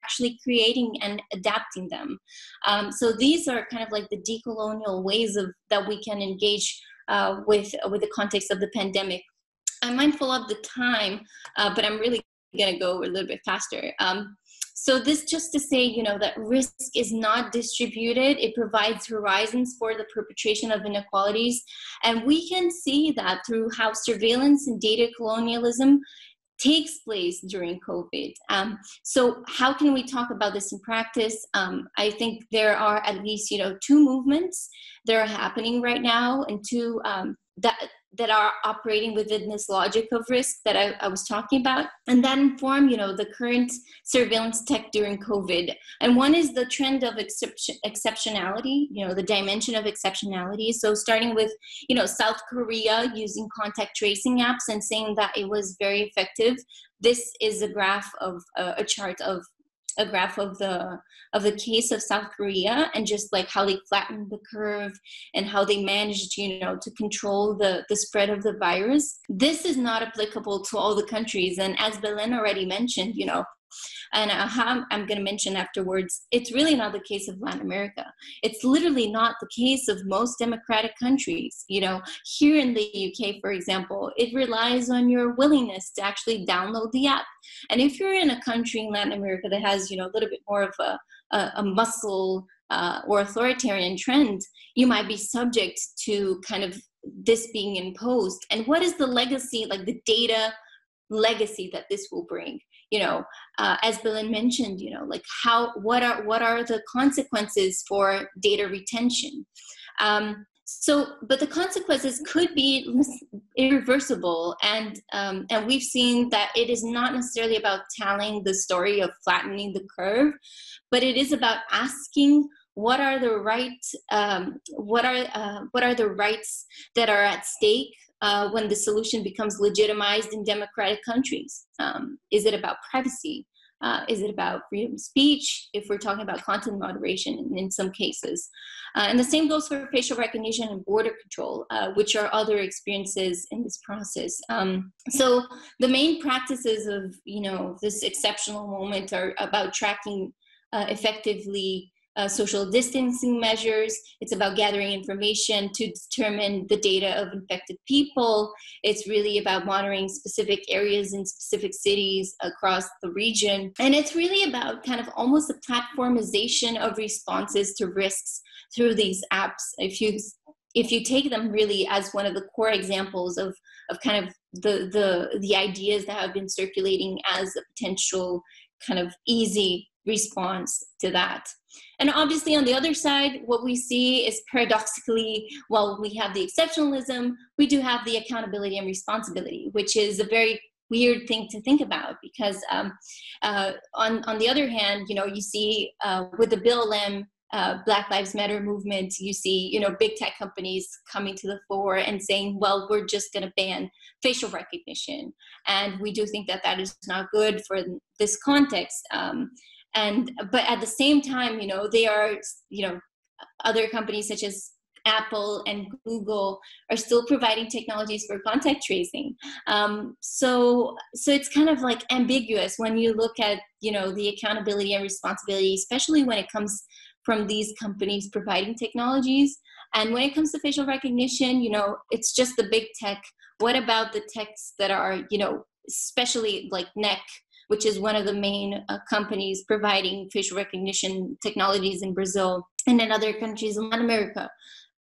actually creating and adapting them. Um, so these are kind of like the decolonial ways of that we can engage uh, with with the context of the pandemic. I'm mindful of the time, uh, but I'm really going to go a little bit faster. Um, so this just to say, you know, that risk is not distributed. It provides horizons for the perpetration of inequalities. And we can see that through how surveillance and data colonialism takes place during COVID. Um, so how can we talk about this in practice? Um, I think there are at least, you know, two movements that are happening right now and two um, that that are operating within this logic of risk that I, I, was talking about. And that inform you know the current surveillance tech during covid. And one is the trend of exception, exceptionality you know the dimension of exceptionality. So starting with you know south korea using contact tracing apps and saying that it was very effective this is a graph of uh, a chart of a graph of the of the case of South Korea and just like how they flattened the curve and how they managed, you know, to control the the spread of the virus. This is not applicable to all the countries, and as Belén already mentioned, you know, and uh, I'm going to mention afterwards, it's really not the case of Latin America. It's literally not the case of most democratic countries. You know, here in the UK, for example, it relies on your willingness to actually download the app. And if you're in a country in Latin America that has, you know, a little bit more of a, a, a muscle uh, or authoritarian trend, you might be subject to kind of this being imposed. And what is the legacy, like the data legacy that this will bring? You know uh, as Belén mentioned you know like how what are what are the consequences for data retention? Um, so but the consequences could be irreversible and um, and we've seen that it is not necessarily about telling the story of flattening the curve but it is about asking what are the right um, what are uh, what are the rights that are at stake uh, when the solution becomes legitimized in democratic countries? Um, is it about privacy? Uh, is it about freedom of speech? If we're talking about content moderation in, in some cases. Uh, and the same goes for facial recognition and border control, uh, which are other experiences in this process. Um, so the main practices of you know this exceptional moment are about tracking uh, effectively uh, social distancing measures. It's about gathering information to determine the data of infected people. It's really about monitoring specific areas in specific cities across the region. And it's really about kind of almost a platformization of responses to risks through these apps. If you if you take them really as one of the core examples of, of kind of the, the, the ideas that have been circulating as a potential kind of easy response to that. And obviously, on the other side, what we see is paradoxically, while we have the exceptionalism, we do have the accountability and responsibility, which is a very weird thing to think about because um, uh, on, on the other hand, you know, you see uh, with the BLM uh, Black Lives Matter movement, you see, you know, big tech companies coming to the fore and saying, well, we're just going to ban facial recognition. And we do think that that is not good for this context. Um, and but at the same time you know they are you know other companies such as apple and google are still providing technologies for contact tracing. Um, so so it's kind of like ambiguous when you look at you know the accountability and responsibility especially when it comes from these companies providing technologies. And when it comes to facial recognition you know it's just the big tech. What about the techs that are you know especially like NEC which is one of the main uh, companies providing facial recognition technologies in Brazil and in other countries in Latin America.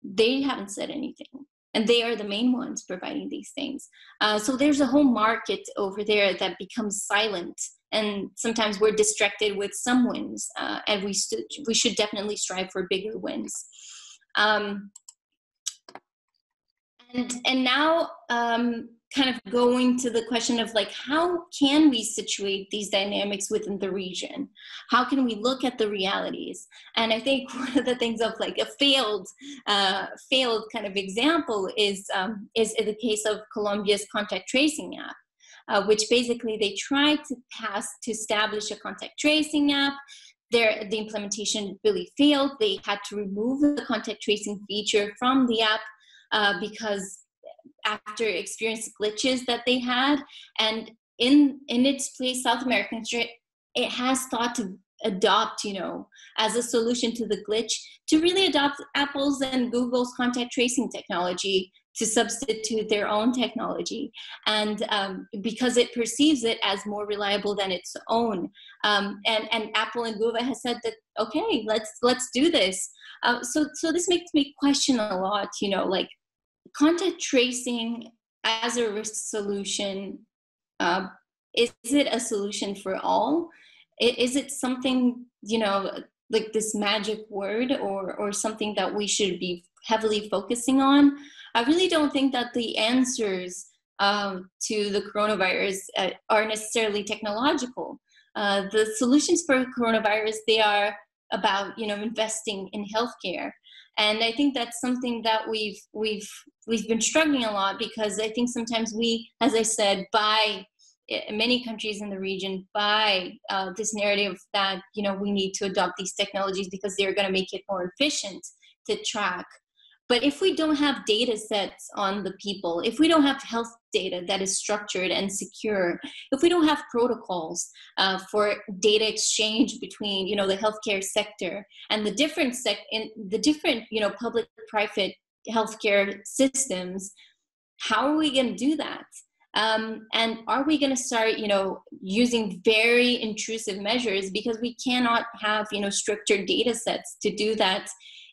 They haven't said anything. And they are the main ones providing these things. Uh, so there's a whole market over there that becomes silent. And sometimes we're distracted with some wins, uh, and we, st- we should definitely strive for bigger wins. Um, and, and now um, kind of going to the question of like how can we situate these dynamics within the region? How can we look at the realities? And i think one of the things of like a failed uh, failed kind of example is um, is the case of colombia's contact tracing app uh, which basically they tried to pass to establish a contact tracing app. There, the implementation really failed. They had to remove the contact tracing feature from the app uh, because after experienced glitches that they had. And in in its place south american it has thought to adopt you know as a solution to the glitch to really adopt apple's and google's contact tracing technology to substitute their own technology. And um, because it perceives it as more reliable than its own. Um, and and apple and google has said that okay let's let's do this. Uh, so so this makes me question a lot you know like contact tracing as a risk solution uh, is it a solution for all? Is it something you know like this magic word or or something that we should be heavily focusing on? I really don't think that the answers um, to the coronavirus uh, are necessarily technological. Uh, the solutions for coronavirus they are about you know investing in healthcare and i think that's something that we've we've we've been struggling a lot because i think sometimes we as i said buy many countries in the region buy uh, this narrative that you know we need to adopt these technologies because they're going to make it more efficient to track but if we don't have data sets on the people if we don't have health data that is structured and secure if we don't have protocols uh, for data exchange between you know the healthcare sector and the different sec in the different you know public private healthcare systems how are we going to do that? Um, and are we going to start, you know, using very intrusive measures because we cannot have, you know, stricter data sets to do that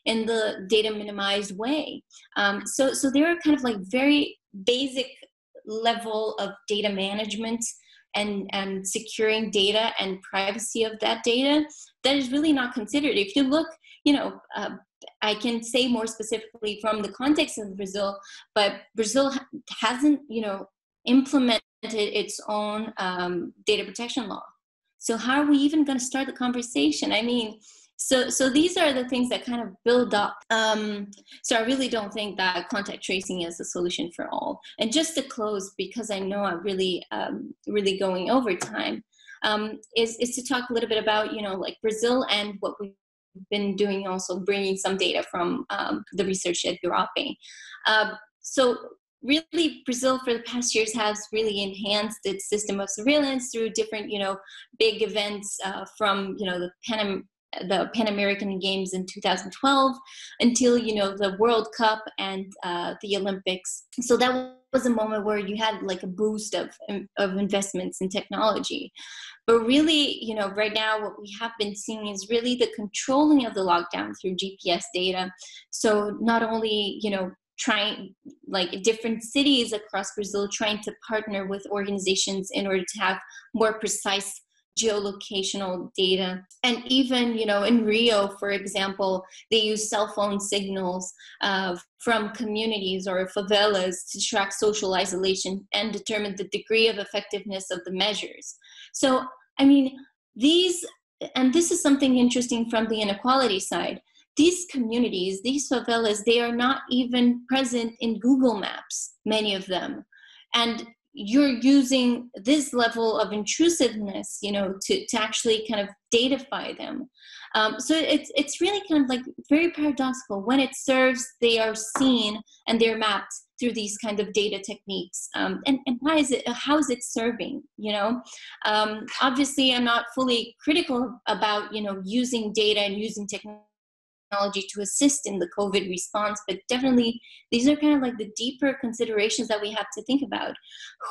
in the data minimized way. Um, so, so there are kind of like very basic level of data management and and securing data and privacy of that data that is really not considered. If you look, you know. Uh, I can say more specifically from the context of Brazil, but Brazil hasn't, you know, implemented its own um, data protection law. So how are we even going to start the conversation? I mean, so so these are the things that kind of build up. Um, so I really don't think that contact tracing is a solution for all. And just to close, because I know I'm really um, really going over time, um, is is to talk a little bit about you know like Brazil and what we've been doing also bringing some data from um, the research at Igarapé. Uh, so really brazil for the past years has really enhanced its system of surveillance through different you know big events uh, from you know the pan the Pan American Games in 2012 until you know the World Cup and uh, the Olympics. So that was a moment where you had like a boost of of investments in technology. But really, you know, right now what we have been seeing is really the controlling of the lockdown through GPS data. So not only you know trying like different cities across brazil trying to partner with organizations in order to have more precise geolocational data. And even you know in rio for example they use cell phone signals uh, from communities or favelas to track social isolation and determine the degree of effectiveness of the measures. So i mean these and this is something interesting from the inequality side. These communities, these favelas, they are not even present in Google Maps, many of them. And you're using this level of intrusiveness, you know, to, to actually kind of datafy them. Um, so it's, it's really kind of like very paradoxical. When it serves, they are seen and they're mapped through these kind of data techniques. Um, and, and why is it, how is it serving, you know? Um, obviously, I'm not fully critical about, you know, using data and using technology technology to assist in the COVID response, but definitely these are kind of like the deeper considerations that we have to think about.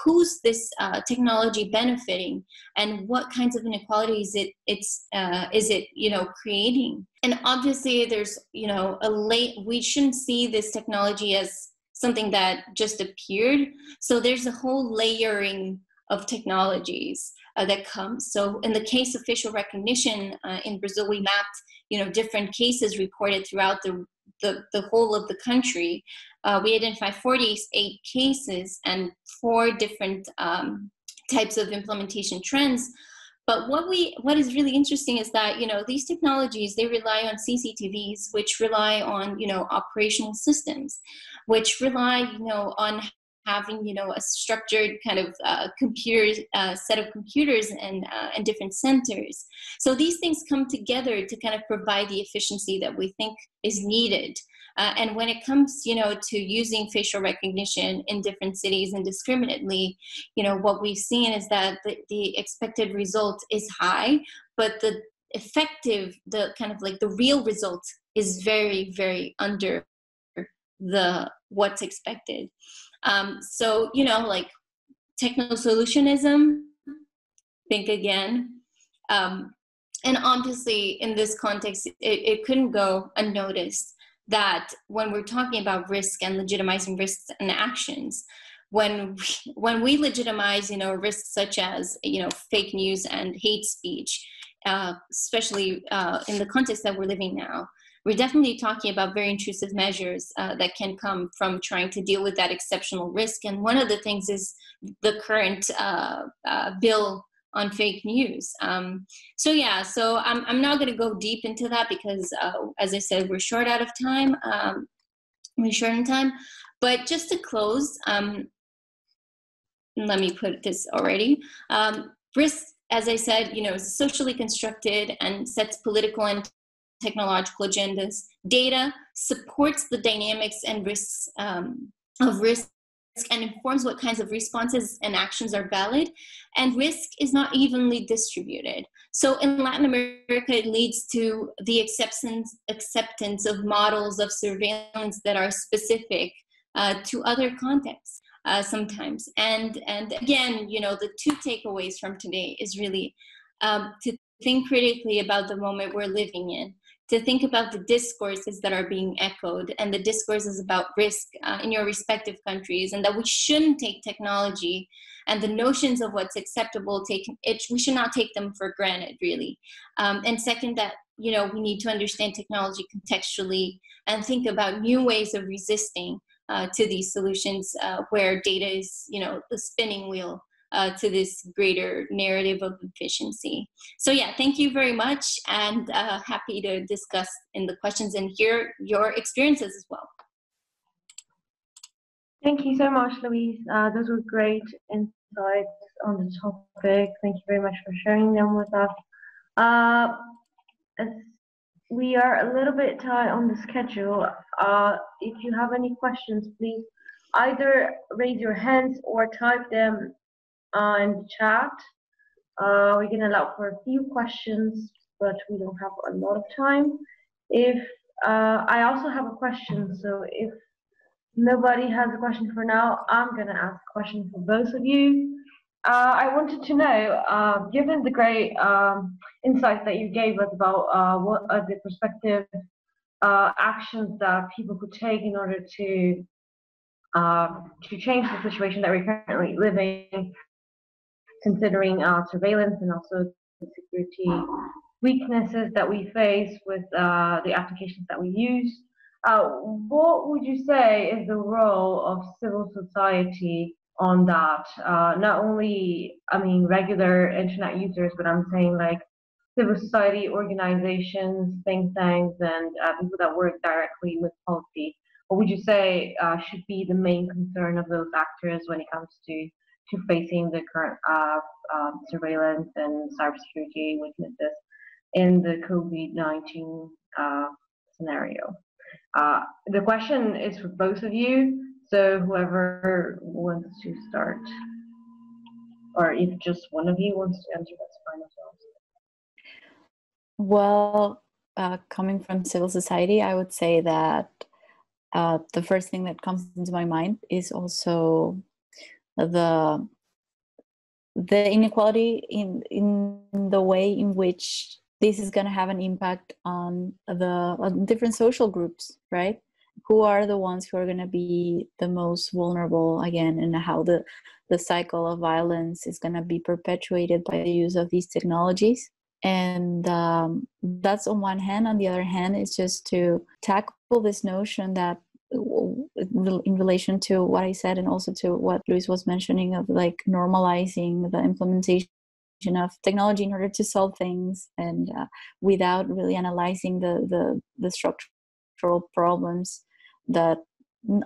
Who's this uh, technology benefiting, and what kinds of inequalities it it's uh, is it you know creating? And obviously, there's you know a late. We shouldn't see this technology as something that just appeared. So there's a whole layering of technologies uh, that comes. So in the case of facial recognition uh, in Brazil, we mapped you know different cases reported throughout the the, the whole of the country. Uh, we identified 48 cases and four different um, types of implementation trends. But what we what is really interesting is that you know these technologies they rely on CCTVs, which rely on you know operational systems, which rely you know on having you know a structured kind of uh, computer uh, set of computers and uh, and different centers. So these things come together to kind of provide the efficiency that we think is needed. Uh, and when it comes you know to using facial recognition in different cities indiscriminately you know what we've seen is that the, the expected result is high but the effective the kind of like the real result is very very under the what's expected. Um, so, you know, like techno solutionism, think again. Um, and obviously, in this context, it, it couldn't go unnoticed that when we're talking about risk and legitimizing risks and actions, when we, when we legitimize, you know, risks such as you know fake news and hate speech, uh, especially uh, in the context that we're living now, we're definitely talking about very intrusive measures uh, that can come from trying to deal with that exceptional risk. And one of the things is the current uh, uh, bill on fake news. Um, so yeah, so I'm, I'm not going to go deep into that because, uh, as I said, we're short out of time. Um, we're short on time. But just to close, um, let me put this already. Um, risk, as I said, you know, is socially constructed and sets political and technological agendas. Data supports the dynamics and risks um, of risk and informs what kinds of responses and actions are valid. And risk is not evenly distributed. So in Latin America, it leads to the acceptance, acceptance of models of surveillance that are specific uh, to other contexts uh, sometimes. And, and again, you know, the two takeaways from today is really um, to think critically about the moment we're living in to think about the discourses that are being echoed and the discourses about risk uh, in your respective countries and that we shouldn't take technology and the notions of what's acceptable take it we should not take them for granted really. Um, and second that you know we need to understand technology contextually and think about new ways of resisting uh, to these solutions uh, where data is you know the spinning wheel uh, to this greater narrative of efficiency. So yeah, thank you very much and uh, happy to discuss in the questions and hear your experiences as well. Thank you so much, Louise. Uh, those were great insights on the topic. Thank you very much for sharing them with us. Uh, we are a little bit tight on the schedule, uh, if you have any questions, please either raise your hands or type them uh, in the chat. Uh, we can allow for a few questions, but we don't have a lot of time. If uh, I also have a question, so if nobody has a question for now, I'm gonna ask a question for both of you. Uh, I wanted to know, uh, given the great um, insights that you gave us about uh, what are the prospective actions that people could take in order to to change the situation that we're currently living considering our surveillance and also the security weaknesses that we face with uh, the applications that we use. Uh, what would you say is the role of civil society on that? Uh, not only, I mean, regular internet users, but I'm saying like civil society organizations, think tanks, and uh, people that work directly with policy. What would you say uh, should be the main concern of those actors when it comes to to facing the current uh, um, surveillance and cybersecurity weaknesses in the COVID-19 uh, scenario. Uh, the question is for both of you, so whoever wants to start, or if just one of you wants to answer, that's fine as well. Well, uh, coming from civil society, I would say that uh, the first thing that comes into my mind is also the the inequality in in the way in which this is going to have an impact on the on different social groups right? Who are the ones who are going to be the most vulnerable again and how the the cycle of violence is going to be perpetuated by the use of these technologies. And um, that's on one hand. On the other hand it's just to tackle this notion that in relation to what I said and also to what Louise was mentioning of like normalizing the implementation of technology in order to solve things and uh, without really analyzing the, the, the structural problems that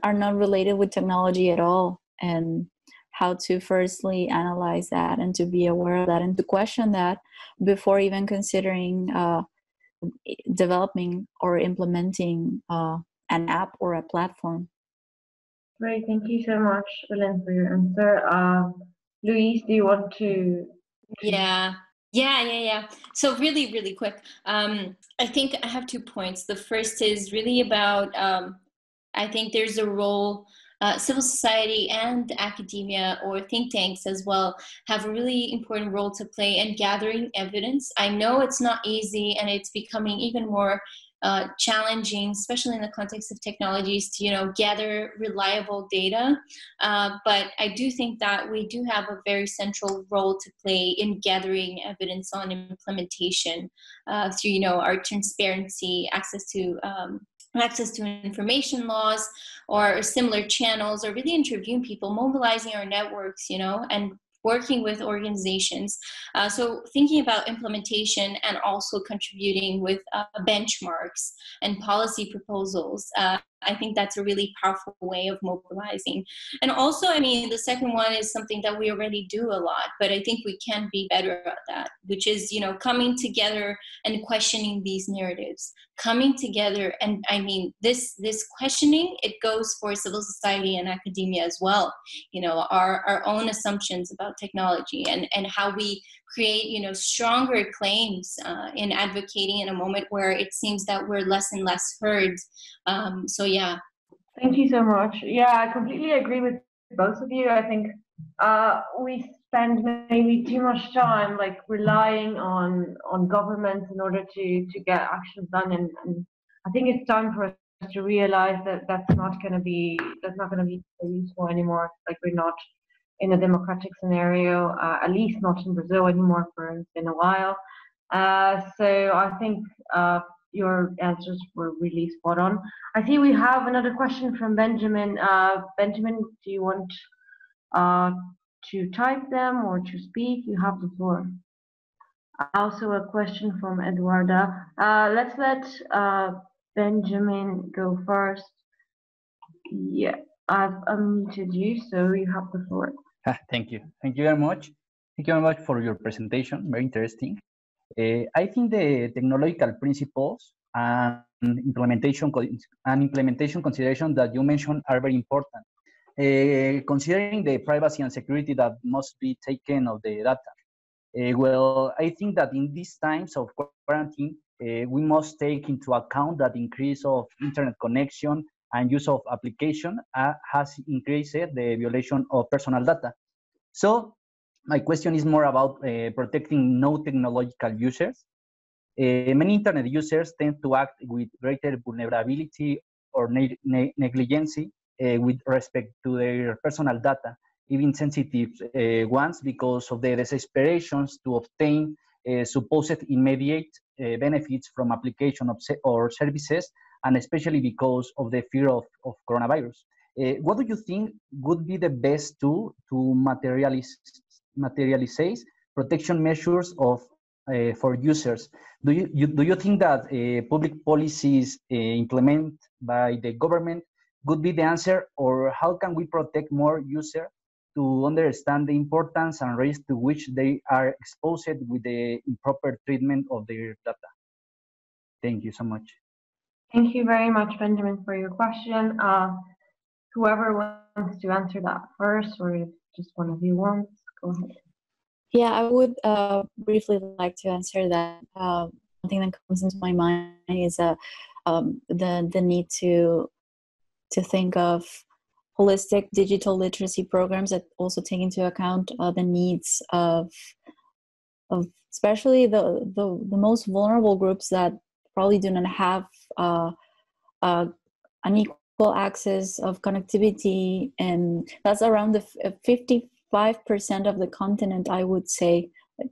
are not related with technology at all and how to firstly analyze that and to be aware of that and to question that before even considering uh, developing or implementing uh, an app or a platform. Great, thank you so much, Belén, for your answer. Uh, Louise, do you want to? Yeah, yeah, yeah, yeah. So really, really quick. Um, I think I have two points. The first is really about um, I think there's a role uh, civil society and academia or think tanks as well have a really important role to play in gathering evidence. I know it's not easy and it's becoming even more uh, challenging, especially in the context of technologies, to you know gather reliable data. Uh, but I do think that we do have a very central role to play in gathering evidence on implementation uh, through you know our transparency, access to um, access to information laws or similar channels or really interviewing people mobilizing our networks you know and working with organizations. Uh, so thinking about implementation and also contributing with uh, benchmarks and policy proposals. Uh, I think that's a really powerful way of mobilizing. And also, I mean, the second one is something that we already do a lot, but I think we can be better at that, which is, you know, coming together and questioning these narratives, coming together. And I mean, this, this questioning, it goes for civil society and academia as well, you know, our, our own assumptions about technology and, and how we create you know stronger claims uh, in advocating in a moment where it seems that we're less and less heard. Um, so yeah. Thank you so much. Yeah i completely agree with both of you. I think uh, we spend maybe too much time like relying on on governments in order to to get actions done. And, and i think it's time for us to realize that that's not going to be that's not going to be useful anymore. Like we're not in a democratic scenario, uh, at least not in Brazil anymore for it's been a while. Uh, so I think uh, your answers were really spot on. I see we have another question from Benjamin. Uh, Benjamin, do you want uh, to type them or to speak? You have the floor. Also a question from Eduarda. Uh, let's let Benjamin go first. Yeah, I've unmuted you, so you have the floor. Thank you. Thank you very much. Thank you very much for your presentation. Very interesting. Uh, I think the technological principles and implementation and implementation considerations that you mentioned are very important. Uh, considering the privacy and security that must be taken of the data. Uh, well, I think that in these times of quarantine, uh, we must take into account that increase of internet connection and use of application uh, has increased the violation of personal data. So my question is more about uh, protecting no technological users. Uh, many internet users tend to act with greater vulnerability or ne ne negligence uh, with respect to their personal data, even sensitive uh, ones, because of the desesperations to obtain supposed immediate uh, benefits from application of or services and especially because of the fear of, of coronavirus. Uh, what do you think would be the best tool to materialize, materialize protection measures of uh, for users? Do you, you, do you think that uh, public policies uh, implemented by the government could be the answer, or how can we protect more users to understand the importance and risk to which they are exposed with the improper treatment of their data? Thank you so much. Thank you very much, Benjamin, for your question. Uh, whoever wants to answer that first, or if just one of you wants, go ahead. Yeah, I would uh, briefly like to answer that. Uh, one thing that comes into my mind is uh, um, the the need to to think of holistic digital literacy programs that also take into account uh, the needs of of especially the, the the most vulnerable groups that probably do not have uh, uh, unequal access of connectivity, and that's around the uh, fifty-five percent of the continent. I would say, like,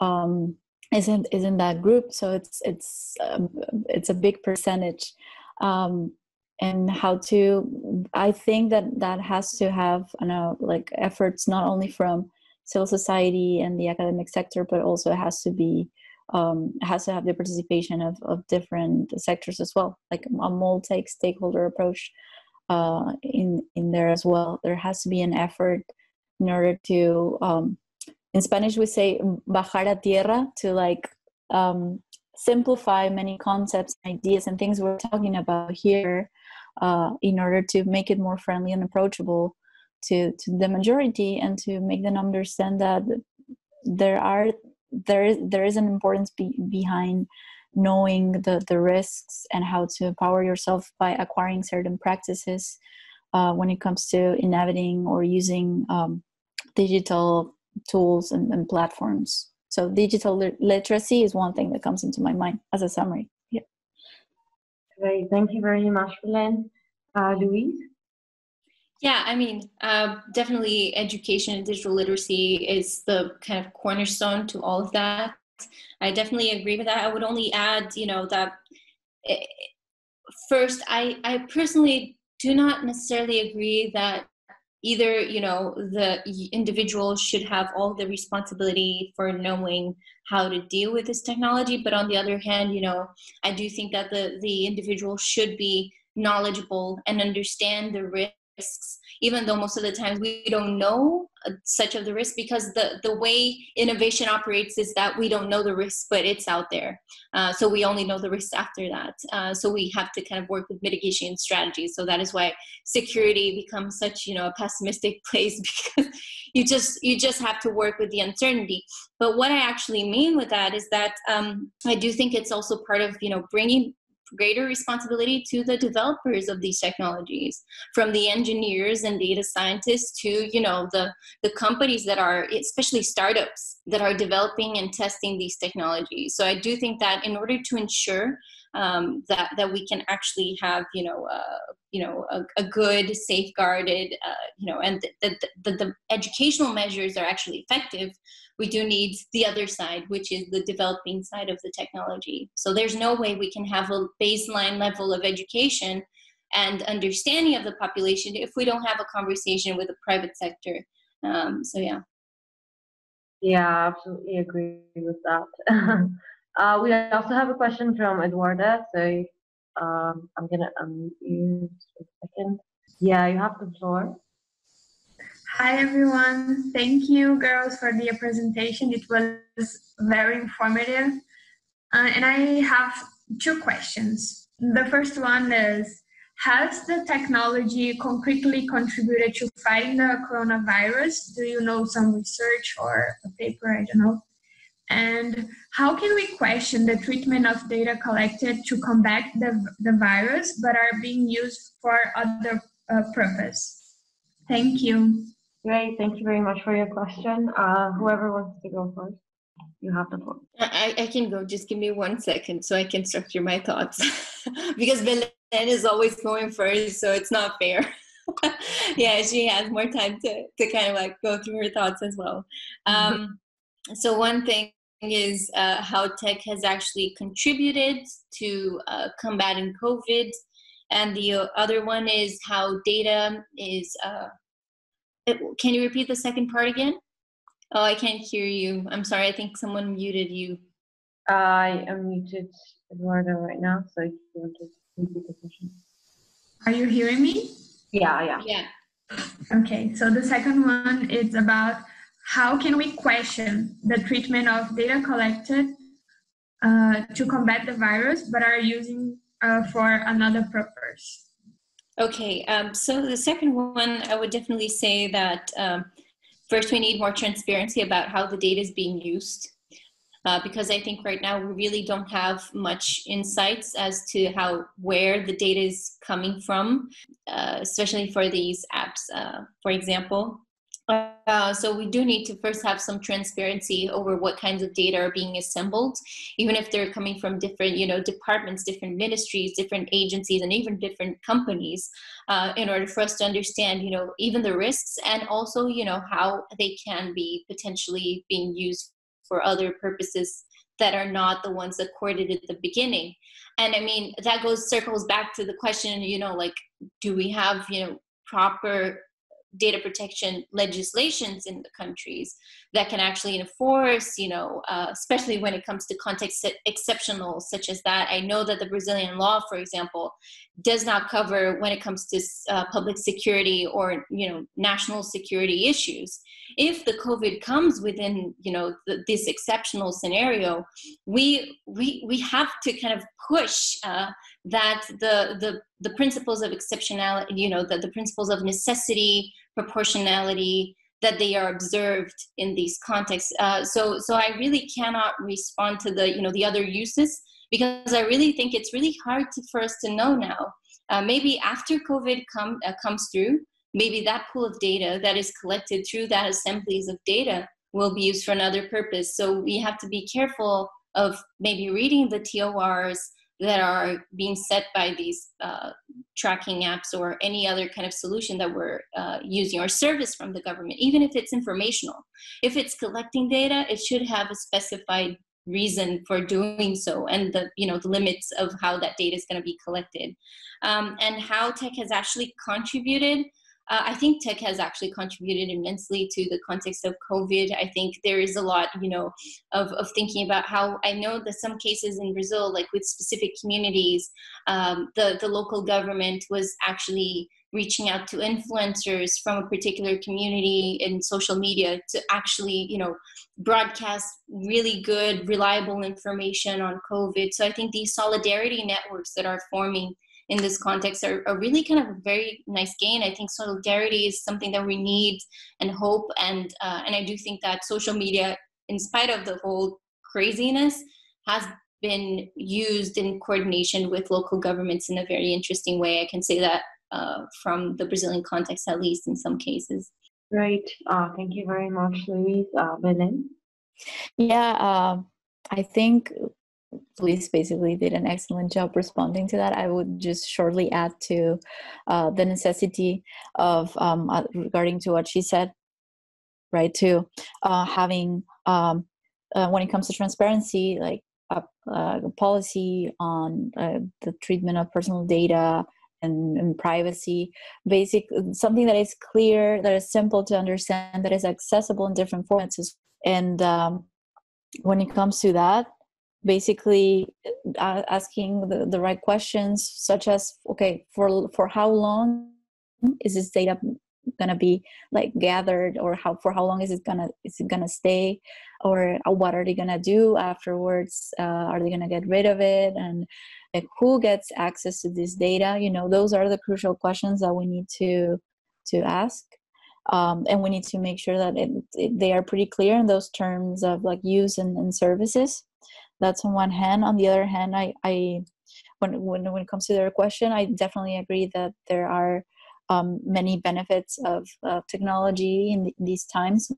um, isn't isn't that group? So it's it's um, it's a big percentage. Um, and how to i think that that has to have you know like efforts not only from civil society and the academic sector but also has to be um, has to have the participation of, of different sectors as well, like a multi-stakeholder approach uh, in in there as well. There has to be an effort in order to, um, in Spanish we say bajar a tierra to like um, simplify many concepts, ideas, and things we're talking about here, uh, in order to make it more friendly and approachable to to the majority, and to make them understand that there are there is there is an importance be, behind knowing the, the risks and how to empower yourself by acquiring certain practices uh, when it comes to innovating or using um, digital tools and, and, platforms. So digital literacy is one thing that comes into my mind as a summary. Great. Thank you very much, Belén. Uh, Louise? Yeah, I mean, uh, definitely education and digital literacy is the kind of cornerstone to all of that. I definitely agree with that. I would only add, you know, that it, eh, first, I, I personally do not necessarily agree that either, you know, the individual should have all the responsibility for knowing how to deal with this technology, but on the other hand, you know, I do think that the the individual should be knowledgeable and understand the risks even though most of the times we don't know uh, such of the risk because the the way innovation operates is that we don't know the risk but it's out there. Uh, so we only know the risks after that. Uh, so we have to kind of work with mitigation strategies. So that is why security becomes such you know a pessimistic place because you just you just have to work with the uncertainty. But what i actually mean with that is that um, i do think it's also part of you know bringing greater responsibility to the developers of these technologies from the engineers and data scientists to you know the the companies that are especially startups that are developing and testing these technologies. So i do think that in order to ensure um, that that we can actually have you know uh, you know a, a good safeguarded uh, you know and that the, the, the educational measures are actually effective we do need the other side, which is the developing side of the technology. So there's no way we can have a baseline level of education and understanding of the population if we don't have a conversation with the private sector. Um, so yeah. Yeah, absolutely agree with that. uh, we also have a question from Eduarda. So um, I'm gonna unmute you a second. Yeah, you have the floor. Hi, everyone. Thank you, girls, for the presentation. It was very informative. Uh, and I have two questions. The first one is Has the technology concretely contributed to fighting the coronavirus? Do you know some research or a paper? I don't know. And how can we question the treatment of data collected to combat the, the virus but are being used for other uh, purpose? Thank you. Great, thank you very much for your question. Uh, whoever wants to go first, you have the floor. I, I can go. Just give me one second so I can structure my thoughts because Belén is always going first, so it's not fair. yeah, she has more time to, to kind of like go through her thoughts as well. Mm-hmm. Um, so one thing is uh, how tech has actually contributed to uh, combating COVID, and the other one is how data is uh, it, can you repeat the second part again? Oh, I can't hear you. I'm sorry. I think someone muted you. I am muted Eduarda right now, so if you want to repeat the question. Are you hearing me? Yeah, yeah. Yeah. Okay, so the second one is about how can we question the treatment of data collected uh, to combat the virus, but are using uh, for another purpose? Okay, um, so the second one, I would definitely say that um, first we need more transparency about how the data is being used. Uh, because I think right now we really don't have much insights as to how where the data is coming from, uh, especially for these apps. Uh, for example, uh, so we do need to first have some transparency over what kinds of data are being assembled, even if they're coming from different, you know, departments, different ministries, different agencies, and even different companies, uh, in order for us to understand, you know, even the risks and also, you know, how they can be potentially being used for other purposes that are not the ones that courted at the beginning. And I mean, that goes circles back to the question, you know, like, do we have, you know, proper data protection legislations in the countries that can actually enforce, you know, uh, especially when it comes to context exceptional such as that. I know that the Brazilian law, for example, does not cover when it comes to uh, public security or, you know, national security issues. If the COVID comes within, you know, this exceptional scenario, we we we have to kind of push uh, that the the the principles of exceptionality, you know, that the principles of necessity, proportionality, that they are observed in these contexts. Uh, so, so I really cannot respond to the, you know, the other uses because I really think it's really hard to, for us to know now. Uh, maybe after COVID come, uh, comes through, maybe that pool of data that is collected through that assemblies of data will be used for another purpose. So we have to be careful of maybe reading the TORs that are being set by these uh, tracking apps or any other kind of solution that we're uh, using or service from the government, even if it's informational. If it's collecting data, it should have a specified reason for doing so and the you know the limits of how that data is going to be collected um, and how tech has actually contributed uh, I think tech has actually contributed immensely to the context of COVID. I think there is a lot, you know, of, of thinking about how I know that some cases in Brazil, like with specific communities, um, the, the local government was actually reaching out to influencers from a particular community in social media to actually, you know, broadcast really good, reliable information on COVID. So I think these solidarity networks that are forming in this context are, are really kind of a very nice gain. I think solidarity is something that we need and hope, and uh, and I do think that social media, in spite of the whole craziness, has been used in coordination with local governments in a very interesting way. I can say that uh, from the Brazilian context, at least in some cases. Great. Uh, thank you very much, Louise. Uh, Belén? Yeah, uh, I think Louise basically did an excellent job responding to that. I would just shortly add to uh, the necessity of um, uh, regarding to what she said, right? To uh, having um, uh, when it comes to transparency, like a, a policy on uh, the treatment of personal data and, and, privacy, basic something that is clear, that is simple to understand, that is accessible in different formats, and um, when it comes to that basically uh, asking the, the right questions such as okay for for how long is this data gonna be like gathered or how for how long is it gonna is it gonna stay? Or uh, what are they gonna do afterwards? Uh, are they gonna get rid of it? And like, who gets access to this data? You know those are the crucial questions that we need to to ask. Um, and we need to make sure that it, it, they are pretty clear in those terms of like use and, and services that's on one hand. On the other hand i i when when, when it comes to their question i definitely agree that there are um, many benefits of uh, technology in, in these times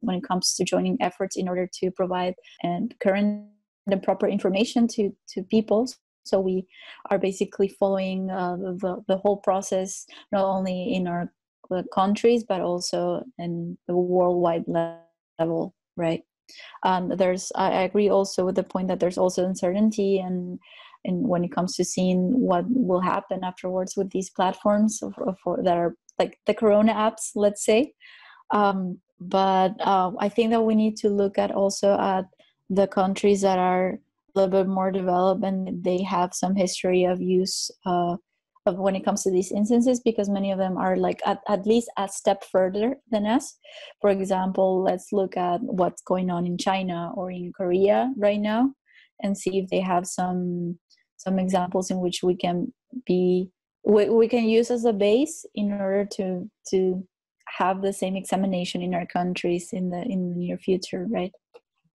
when it comes to joining efforts in order to provide and current and proper information to to people. So we are basically following uh, the, the whole process not only in our countries but also in the worldwide level right um, there's I agree also with the point that there's also uncertainty and and when it comes to seeing what will happen afterwards with these platforms for, for that are like the corona apps let's say. Um, but uh, i think that we need to look at also at the countries that are a little bit more developed and they have some history of use uh, of when it comes to these instances because many of them are like at, at least a step further than us for example let's look at what's going on in china or in korea right now and see if they have some some examples in which we can be we, we can use as a base in order to to have the same examination in our countries in the in the near future right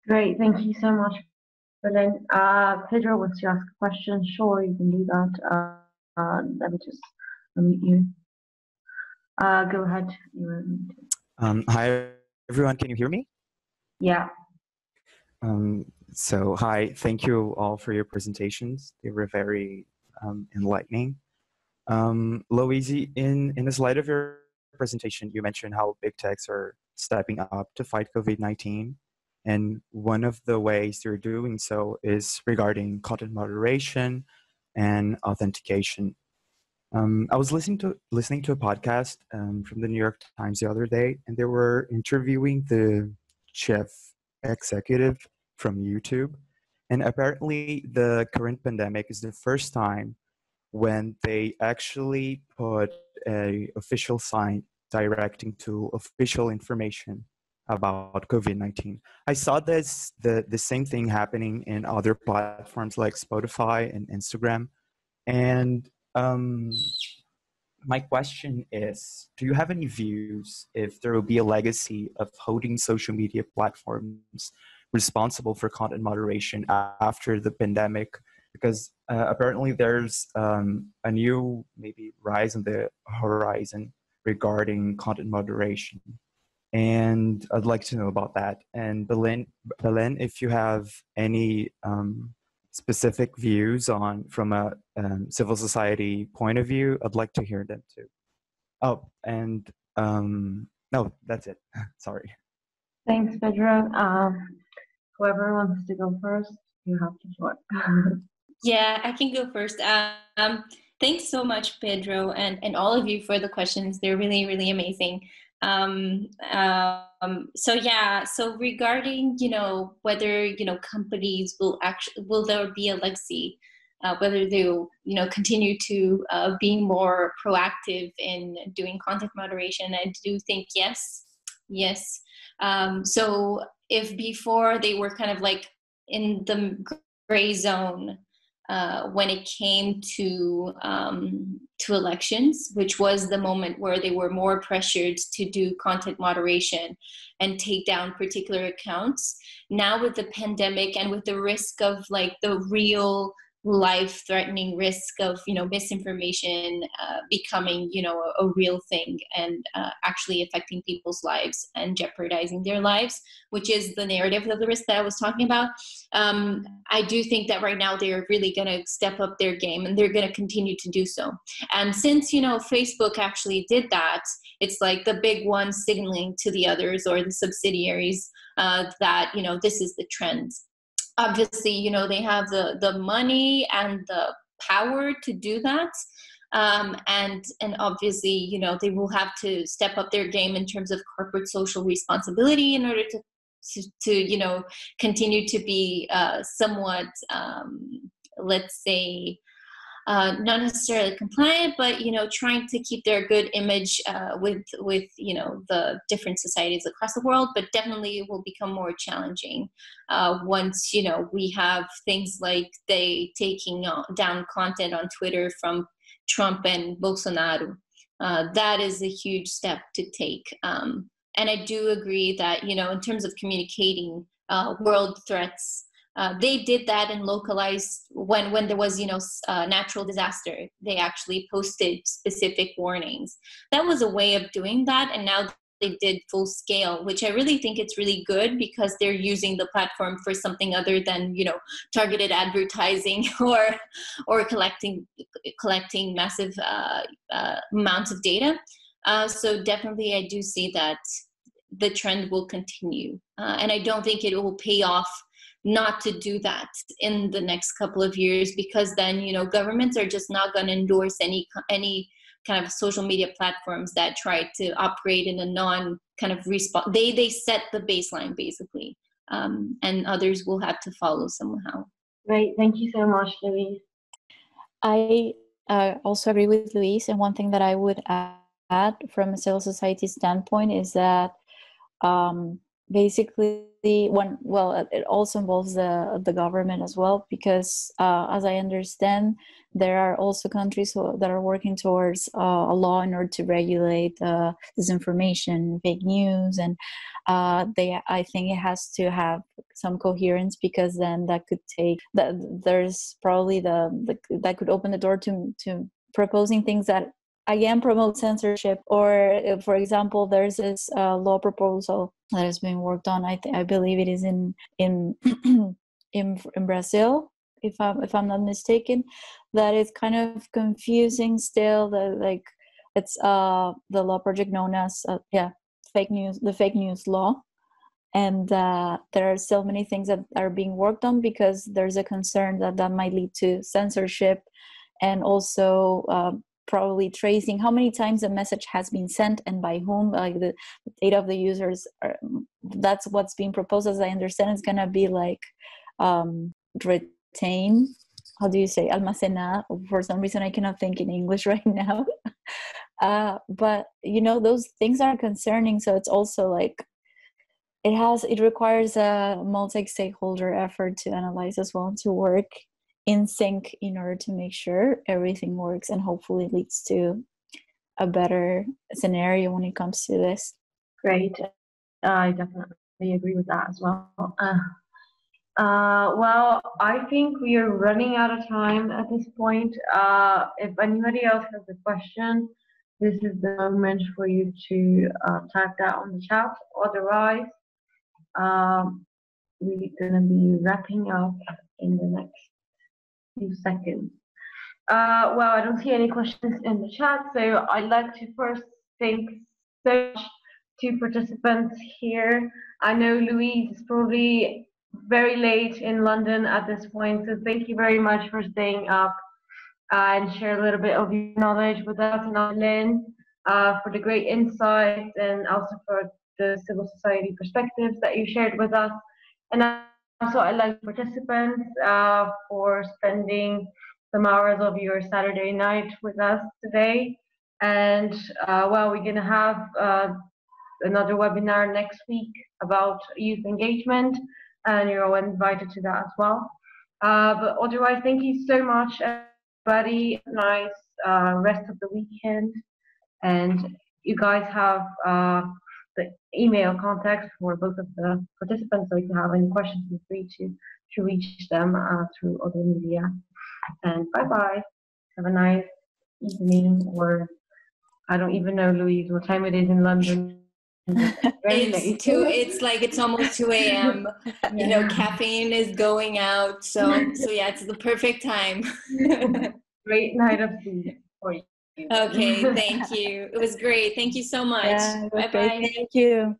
great thank you so much Belén. Uh, Pedro wants to ask a question. Sure, you can do that. Uh, uh, let me just unmute you. Uh, go ahead. Um, hi, everyone. Can you hear me? Yeah. Um, so, hi. Thank you all for your presentations. They were very um, enlightening. Um, Louise, in, in the slide of your presentation, you mentioned how big techs are stepping up to fight COVID-19. And one of the ways they're doing so is regarding content moderation, and authentication. Um, I was listening to listening to a podcast um, from the New York Times the other day, and they were interviewing the chief executive from YouTube. And apparently, the current pandemic is the first time when they actually put a official sign directing to official information about COVID-19. I saw this the, the same thing happening in other platforms like Spotify and Instagram. And um, my question is, do you have any views if there will be a legacy of holding social media platforms responsible for content moderation after the pandemic because uh, apparently there's um, a new maybe rise on the horizon regarding content moderation and i'd like to know about that and belén belén if you have any um, specific views on from a um, civil society point of view i'd like to hear them too oh and um, no that's it sorry Thanks, Pedro. Um, whoever wants to go first, you have to start. Yeah, I can go first. Um, thanks so much, Pedro, and, and all of you for the questions. They're really, really amazing. Um, um, so yeah, so regarding you know whether you know companies will actually will there be a legacy, uh, whether they'll you know continue to uh, be more proactive in doing content moderation, I do think yes, yes. Um, so if before they were kind of like in the gray zone uh, when it came to um, to elections, which was the moment where they were more pressured to do content moderation and take down particular accounts. Now with the pandemic and with the risk of like the real life-threatening risk of you know misinformation uh, becoming you know a, a real thing and uh, actually affecting people's lives and jeopardizing their lives which is the narrative of the risk that i was talking about. Um, i do think that right now they're really going to step up their game and they're going to continue to do so. And since you know facebook actually did that it's like the big one signaling to the others or the subsidiaries uh, that you know this is the trend obviously you know they have the the money and the power to do that. Um, and and obviously you know they will have to step up their game in terms of corporate social responsibility in order to to, to you know continue to be uh, somewhat um, let's say uh, not necessarily compliant, but you know, trying to keep their good image uh, with with you know the different societies across the world. But definitely, it will become more challenging uh, once you know we have things like they taking down content on Twitter from Trump and Bolsonaro. Uh, that is a huge step to take. Um, and I do agree that you know, in terms of communicating uh, world threats uh, they did that and localized when when there was you know uh, natural disaster they actually posted specific warnings. That was a way of doing that and now they did full scale which i really think it's really good because they're using the platform for something other than you know targeted advertising or or collecting collecting massive uh, uh amounts of data. Uh, so definitely i do see that the trend will continue. Uh, and i don't think it will pay off not to do that in the next couple of years because then you know governments are just not going to endorse any any kind of social media platforms that try to operate in a non kind of response they they set the baseline basically um, and others will have to follow somehow Great, thank you so much, Louise. I uh, also agree with Louise, and one thing that I would add from a civil society standpoint is that um, basically one well it also involves the the government as well because uh, as i understand there are also countries that are working towards uh, a law in order to regulate uh, disinformation fake news and uh, they i think it has to have some coherence because then that could take that there's probably the, the that could open the door to to proposing things that again promote censorship or for example there's this uh, law proposal that is being worked on. I th- i believe it is in in in, in brazil if i'm if i'm not mistaken that is kind of confusing still the like it's uh the law project known as uh, yeah fake news the fake news law. And uh, there are so many things that are being worked on because there's a concern that that might lead to censorship and also uh, probably tracing how many times a message has been sent and by whom like the, data of the users are, that's what's being proposed as i understand it's going to be like um retain how do you say almacenar for some reason i cannot think in english right now. Uh but you know those things are concerning so it's also like it has it requires a multi-stakeholder effort to analyze as well to work in sync in order to make sure everything works and hopefully leads to a better scenario when it comes to this. Great. I definitely agree with that as well. Uh, Uh, well, I think we are running out of time at this point. Uh, if anybody else has a question, this is the moment for you to uh, type that on the chat. Otherwise, um, we're gonna be wrapping up in the next few seconds. Uh, well, I don't see any questions in the chat, so I'd like to first thank so much to participants here. I know Louise is probably very late in London at this point, so thank you very much for staying up uh, and share a little bit of your knowledge with us and Lynn uh, for the great insights and also for the civil society perspectives that you shared with us. And also, I'd like participants uh, for spending some hours of your Saturday night with us today. And uh, well, we're going to have uh, another webinar next week about youth engagement, and you're all invited to that as well. Uh, but otherwise, thank you so much, everybody. Nice uh, rest of the weekend. And you guys have uh, the email contacts for both of the participants, so if you have any questions, feel free to, to reach them uh, through other media. And bye bye. Have a nice evening, or I don't even know, Louise, what time it is in London. it's two it's like it's almost 2 a.m you know caffeine is going out so so yeah it's the perfect time great night of sleep for you okay thank you. It was great. Thank you so much. Yeah, bye bye Thank you.